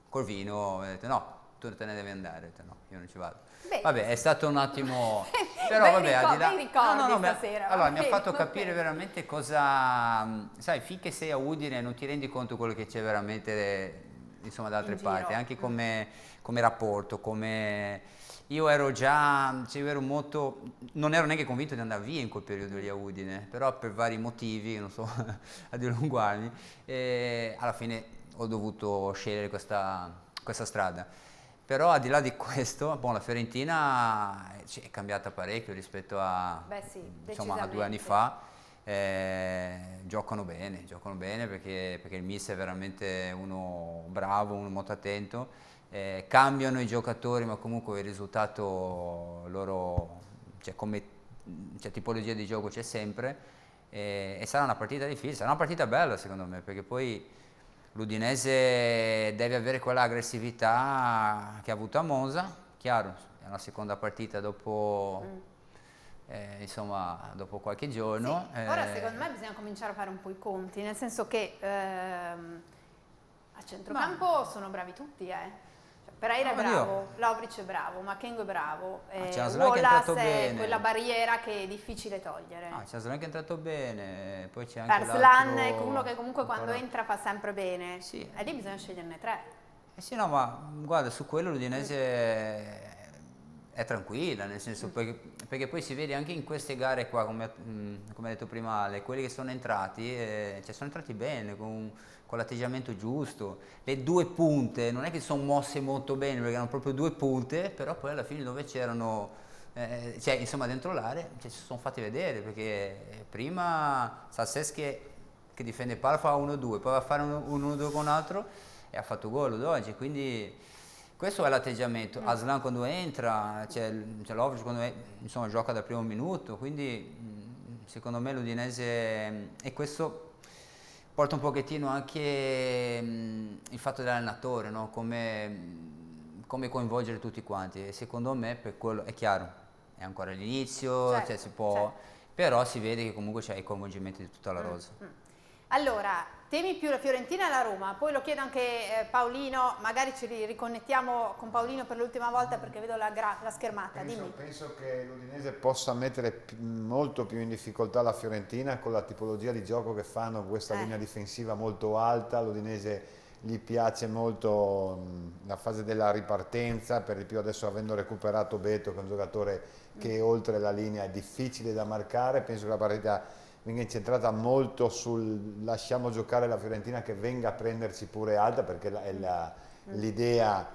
Corvino ha detto no, tu te ne devi andare, ho detto no, io non ci vado. Beh. Vabbè, è stato un attimo... [LAUGHS] Però vabbè, ricor- al di là... ricordi mi ha- stasera, allora, mi ha fatto capire bene. veramente cosa... Sai, finché sei a Udine non ti rendi conto quello che c'è veramente insomma da altre In giro. parti, anche come, come rapporto, come... Io ero già, cioè io ero molto, non ero neanche convinto di andare via in quel periodo lì a Udine, però per vari motivi, non so [LAUGHS] a dilungarmi, e alla fine ho dovuto scegliere questa, questa strada. Però al di là di questo, boh, la Fiorentina eh, è cambiata parecchio rispetto a, Beh sì, insomma, a due anni fa. Eh, giocano bene, giocano bene perché, perché il mister è veramente uno bravo, uno molto attento. Eh, cambiano i giocatori, ma comunque il risultato loro, cioè come cioè, tipologia di gioco c'è sempre. Eh, e sarà una partita difficile, sarà una partita bella secondo me, perché poi l'Udinese deve avere quella aggressività che ha avuto a Monza, chiaro, è una seconda partita dopo, eh, insomma, dopo qualche giorno. Ora eh, secondo me bisogna cominciare a fare un po' i conti, nel senso che ehm, a centrocampo sono bravi tutti, eh. Cioè, Pereira è bravo, Lovric è bravo, Mackengo è bravo, eh, è entrato Wallace è bene. quella barriera che è difficile togliere. Ah, c'è Aslan che è entrato bene, poi c'è anche Arslan è l'altro uno che comunque quando ancora- entra fa sempre bene. E lì bisogna sceglierne tre. Eh sì, no, ma guarda, su quello l'Udinese è tranquilla, nel senso perché, perché poi si vede anche in queste gare qua, come, mh, come ha detto prima Ale, quelli che sono entrati, eh, cioè sono entrati bene, con, con l'atteggiamento giusto. Le due punte, non è che sono mosse molto bene, perché erano proprio due punte, però poi alla fine dove c'erano, eh, cioè insomma dentro l'area, cioè, si sono fatti vedere, perché prima Sasses che, che difende palla fa 1-2, poi va a fare un 1-2 con un altro e ha fatto gol oggi, quindi questo è l'atteggiamento. Mm. Aslan quando entra, c'è, c'è quando è- insomma, gioca dal primo minuto, quindi mh, secondo me l'Udinese mh, e questo porta un pochettino anche mh, il fatto dell'allenatore, no? come, come coinvolgere tutti quanti. E secondo me per quello è chiaro, è ancora all'inizio, Certo, cioè si può, certo. però si vede che comunque c'è il coinvolgimento di tutta la Mm, rosa. Allora, temi più la Fiorentina e la Roma, poi lo chiedo anche eh, Paolino, magari ci ri- riconnettiamo con Paolino per l'ultima volta perché vedo la, la schermata, Penso, penso che l'Udinese possa mettere molto più in difficoltà la Fiorentina con la tipologia di gioco che fanno, questa Eh. linea difensiva molto alta, l'Udinese gli piace molto mh, la fase della ripartenza, per di più adesso avendo recuperato Beto che è un giocatore che oltre la linea è difficile da marcare, penso che la partita venga incentrata molto sul lasciamo giocare la Fiorentina che venga a prenderci pure alta perché è la- l'idea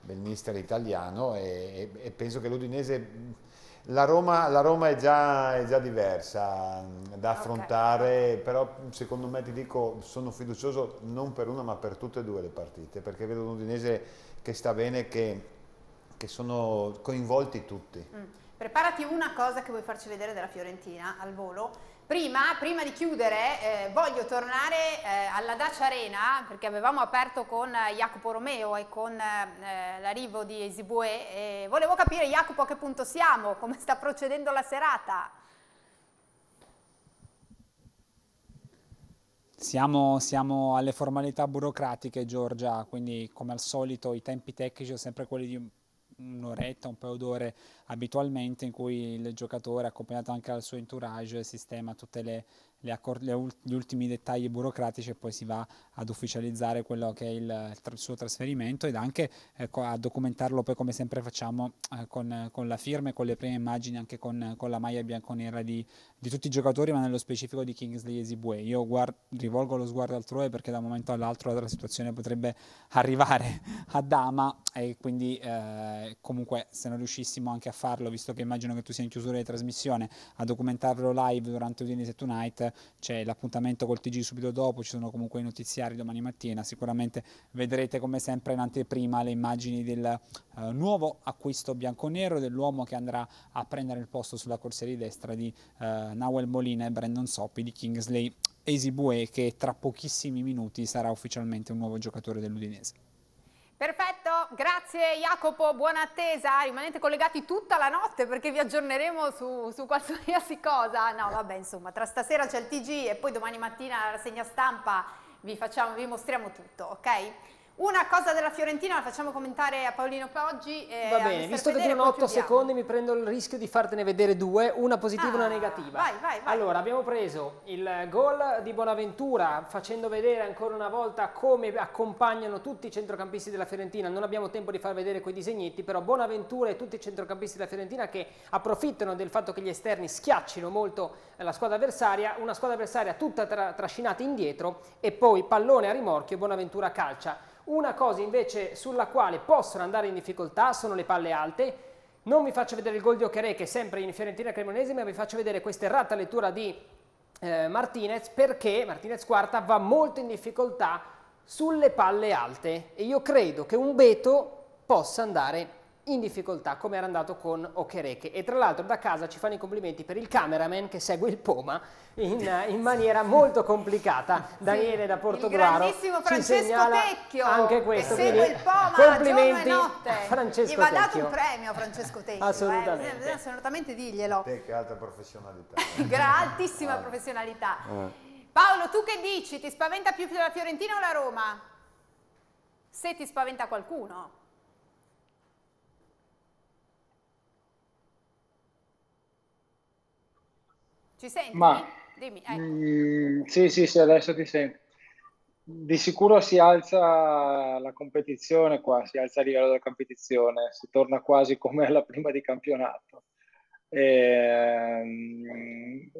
del mister italiano e, e- penso che l'Udinese la Roma, la Roma è, già, è già diversa da affrontare però secondo me ti dico sono fiducioso non per una ma per tutte e due le partite perché vedo l'Udinese che sta bene che, che sono coinvolti tutti Mm. Preparati una cosa che vuoi farci vedere della Fiorentina al volo. Prima, prima di chiudere, eh, voglio tornare eh, alla Dacia Arena perché avevamo aperto con Jacopo Romeo e con eh, l'arrivo di Esibue e volevo capire Jacopo a che punto siamo, come sta procedendo la serata. Siamo, siamo alle formalità burocratiche, Giorgia, quindi come al solito i tempi tecnici sono sempre quelli di un'oretta, un paio d'ore abitualmente in cui il giocatore, accompagnato anche dal suo entourage, sistema tutti gli ultimi dettagli burocratici e poi si va ad ufficializzare quello che è il, tra- suo trasferimento ed anche eh, a documentarlo poi come sempre facciamo eh, con, con la firma e con le prime immagini anche con, con la maglia bianconera di, di tutti i giocatori ma nello specifico di Kingsley Esibue. Io guard- rivolgo lo sguardo altrove perché da un momento all'altro la situazione potrebbe arrivare a Dama e quindi eh, comunque se non riuscissimo anche a farlo, visto che immagino che tu sia in chiusura di trasmissione, a documentarlo live durante Udinese Tonight, c'è l'appuntamento col TG subito dopo, ci sono comunque i notiziari domani mattina, sicuramente vedrete come sempre in anteprima le immagini del eh, nuovo acquisto bianconero, dell'uomo che andrà a prendere il posto sulla corsia di destra di eh, Nawel Molina e Brandon Soppi di Kingsley Esibue che tra pochissimi minuti sarà ufficialmente un nuovo giocatore dell'Udinese. Perfetto, grazie Jacopo, buona attesa, rimanete collegati tutta la notte perché vi aggiorneremo su, su qualsiasi [LAUGHS] cosa. No, vabbè, insomma, tra stasera c'è il TG e poi domani mattina la rassegna stampa vi, facciamo, vi mostriamo tutto, ok? Una cosa della Fiorentina la facciamo commentare a Paolino Poggi. Va bene, visto che durano 8 secondi mi prendo il rischio di fartene vedere due, una positiva e ah, una negativa. Vai, vai, vai. Allora, abbiamo preso il gol di Bonaventura facendo vedere ancora una volta come accompagnano tutti i centrocampisti della Fiorentina. Non abbiamo tempo di far vedere quei disegnetti, però Bonaventura e tutti i centrocampisti della Fiorentina che approfittano del fatto che gli esterni schiaccino molto la squadra avversaria, una squadra avversaria tutta tra trascinata indietro e poi pallone a rimorchio e Bonaventura calcia. Una cosa invece sulla quale possono andare in difficoltà sono le palle alte. Non vi faccio vedere il gol di Ocherè sempre in Fiorentina Cremonese, ma vi faccio vedere questa errata lettura di eh, Martinez perché Martinez quarta va molto in difficoltà sulle palle alte e io credo che un Beto possa andare in difficoltà come era andato con Okereke e tra l'altro da casa ci fanno i complimenti per il cameraman che segue il Poma in, in maniera [LAUGHS] molto complicata Daniele sì, da Portogruaro il grandissimo Francesco Tecchio anche questo che segue il Poma complimenti giorno e notte Francesco gli va Tecchio. dato un premio a Francesco Tecchio eh. assolutamente eh, bisogna assolutamente dirglielo te che alta professionalità [LAUGHS] altissima ah. professionalità eh. Paolo tu che dici ti spaventa più la Fiorentina o la Roma? se ti spaventa qualcuno Ci senti? Ma, Dimmi, ecco. mm, sì, sì, sì, adesso ti sento. Di sicuro si alza la competizione qua, si alza il livello della competizione, si torna quasi come alla prima di campionato. E, um,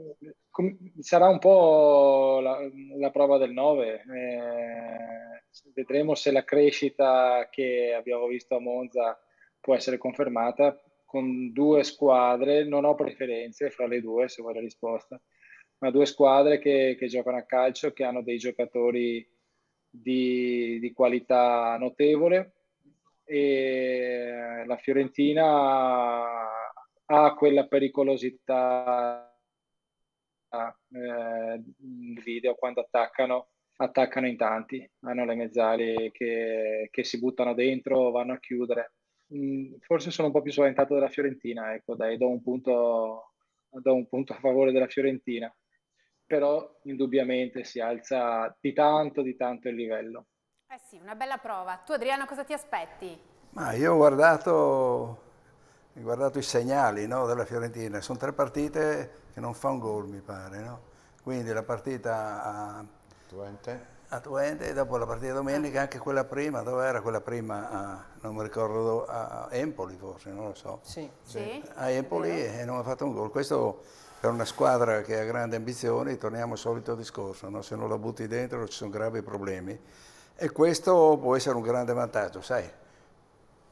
sarà un po' la, la prova del 9. Eh, vedremo se la crescita che abbiamo visto a Monza può essere confermata con due squadre, non ho preferenze fra le due se vuoi la risposta, ma due squadre che, che giocano a calcio, che hanno dei giocatori di, di qualità notevole. E la Fiorentina ha quella pericolosità eh, video quando attaccano attaccano in tanti hanno le mezzali che, che si buttano dentro vanno a chiudere Mm, forse sono un po' più spaventato della Fiorentina, ecco, dai, do un punto, do un punto a favore della Fiorentina, però indubbiamente si alza di tanto, di tanto il livello. Eh sì, una bella prova. Tu Adriano cosa ti aspetti? Ma io ho guardato, ho guardato i segnali no, della Fiorentina, sono tre partite che non fa un gol mi pare, no? quindi la partita a... Twente a Twente e dopo la partita domenica anche quella prima, dove era quella prima? A, non mi ricordo, a Empoli forse, non lo so. Sì. sì. A Empoli e non ha fatto un gol. Questo per una squadra che ha grandi ambizioni, torniamo al solito discorso, no? se non la butti dentro ci sono gravi problemi e questo può essere un grande vantaggio, sai,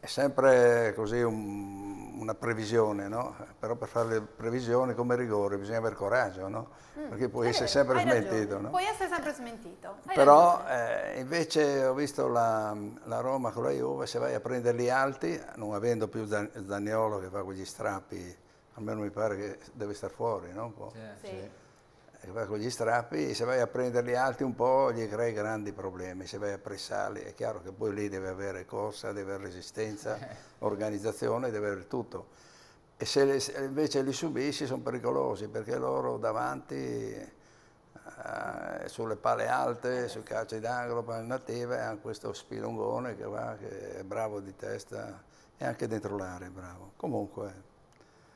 è sempre così un, una previsione, no? però per fare le previsioni come rigore bisogna avere coraggio, no? mm, perché può essere sempre smentito. No? Puoi essere sempre smentito. Hai però eh, invece ho visto la, la, Roma con la Juve, se vai a prenderli alti, non avendo più Zaniolo che fa quegli strappi, almeno mi pare che deve star fuori, no? Un po'. Sì. sì con gli strappi, se vai a prenderli alti un po' gli crei grandi problemi, se vai a pressarli è chiaro che poi lì deve avere corsa, deve avere resistenza, [LAUGHS] organizzazione, deve avere tutto. E se invece li subisci sono pericolosi perché loro davanti eh, sulle pale alte, sui calci d'angolo, palle native, hanno questo spilungone che va, che è bravo di testa e anche dentro l'area, bravo. Comunque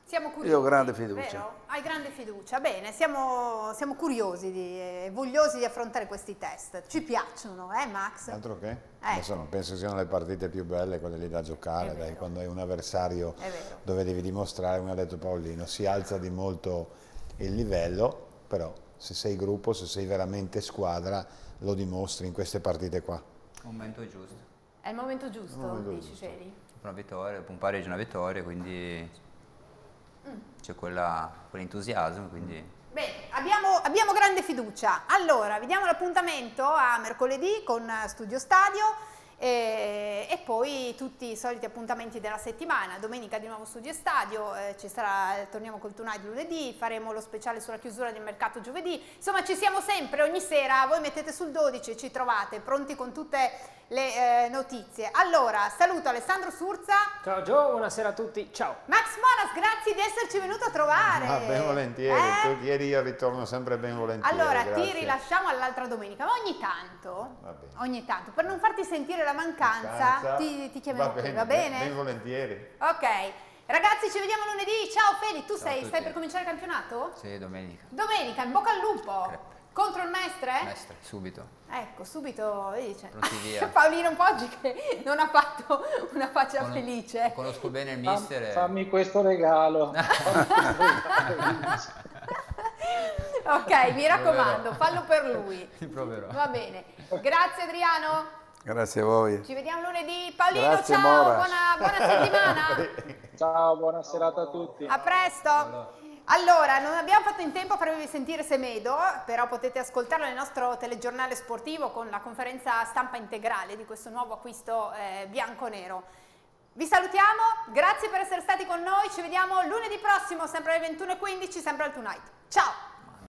siamo curiosi. Io ho grande fiducia. Vero? Hai grande fiducia. Bene, siamo, siamo curiosi e eh, vogliosi di affrontare questi test. Ci piacciono, eh Max? Altro che? Eh. Non penso siano le partite più belle quelle lì da giocare, dai, quando hai un avversario dove devi dimostrare, come ha detto Paolino, si alza di molto il livello, però se sei gruppo, se sei veramente squadra, lo dimostri in queste partite qua. Il momento giusto. È il momento giusto, il momento dici. Feli? Una vittoria, un pareggio, una vittoria, quindi c'è quell'entusiasmo, quindi... Bene, abbiamo, abbiamo, grande fiducia. Allora, vi diamo l'appuntamento a mercoledì con Studio Stadio e, e, poi tutti i soliti appuntamenti della settimana, domenica di nuovo Studio Stadio, eh, ci sarà, torniamo col Tonight lunedì, faremo lo speciale sulla chiusura del mercato giovedì, insomma ci siamo sempre ogni sera, voi mettete sul 12 e ci trovate pronti con tutte le eh, notizie. Allora, saluto Alessandro Surza. Ciao Gio, buonasera a tutti, ciao. Max Monas, grazie di esserci venuto a trovare. Ah, ben volentieri, eh? tu ieri io ritorno sempre ben volentieri. Allora, grazie. ti rilasciamo all'altra domenica, ma ogni tanto, ogni tanto, per non farti sentire la mancanza, mancanza ti, ti chiamiamo va bene, va bene? Ben volentieri. Ok. Ragazzi, ci vediamo lunedì. Ciao Feli, tu sei, stai per cominciare il campionato? Sì, domenica. Domenica, in bocca al lupo. Crepe. Contro il Mestre? Mestre, subito. Ecco, subito, c'è via. [LAUGHS] Paolino Poggi che non ha fatto una faccia Con, felice. Conosco bene il mister. Fam, fammi questo regalo. [LAUGHS] ok, mi raccomando, fallo per lui. Ti proverò. Va bene. Grazie Adriano. Grazie a voi. Ci vediamo lunedì. Paolino, Grazie, ciao, buona, buona [LAUGHS] settimana. ciao, buona serata a tutti. A presto. Allora, non abbiamo fatto in tempo a farvi sentire Semedo, però potete ascoltarlo nel nostro telegiornale sportivo con la conferenza stampa integrale di questo nuovo acquisto eh, bianco-nero. Vi salutiamo, grazie per essere stati con noi, ci vediamo lunedì prossimo, sempre alle 21.15, sempre al Tonight. Ciao!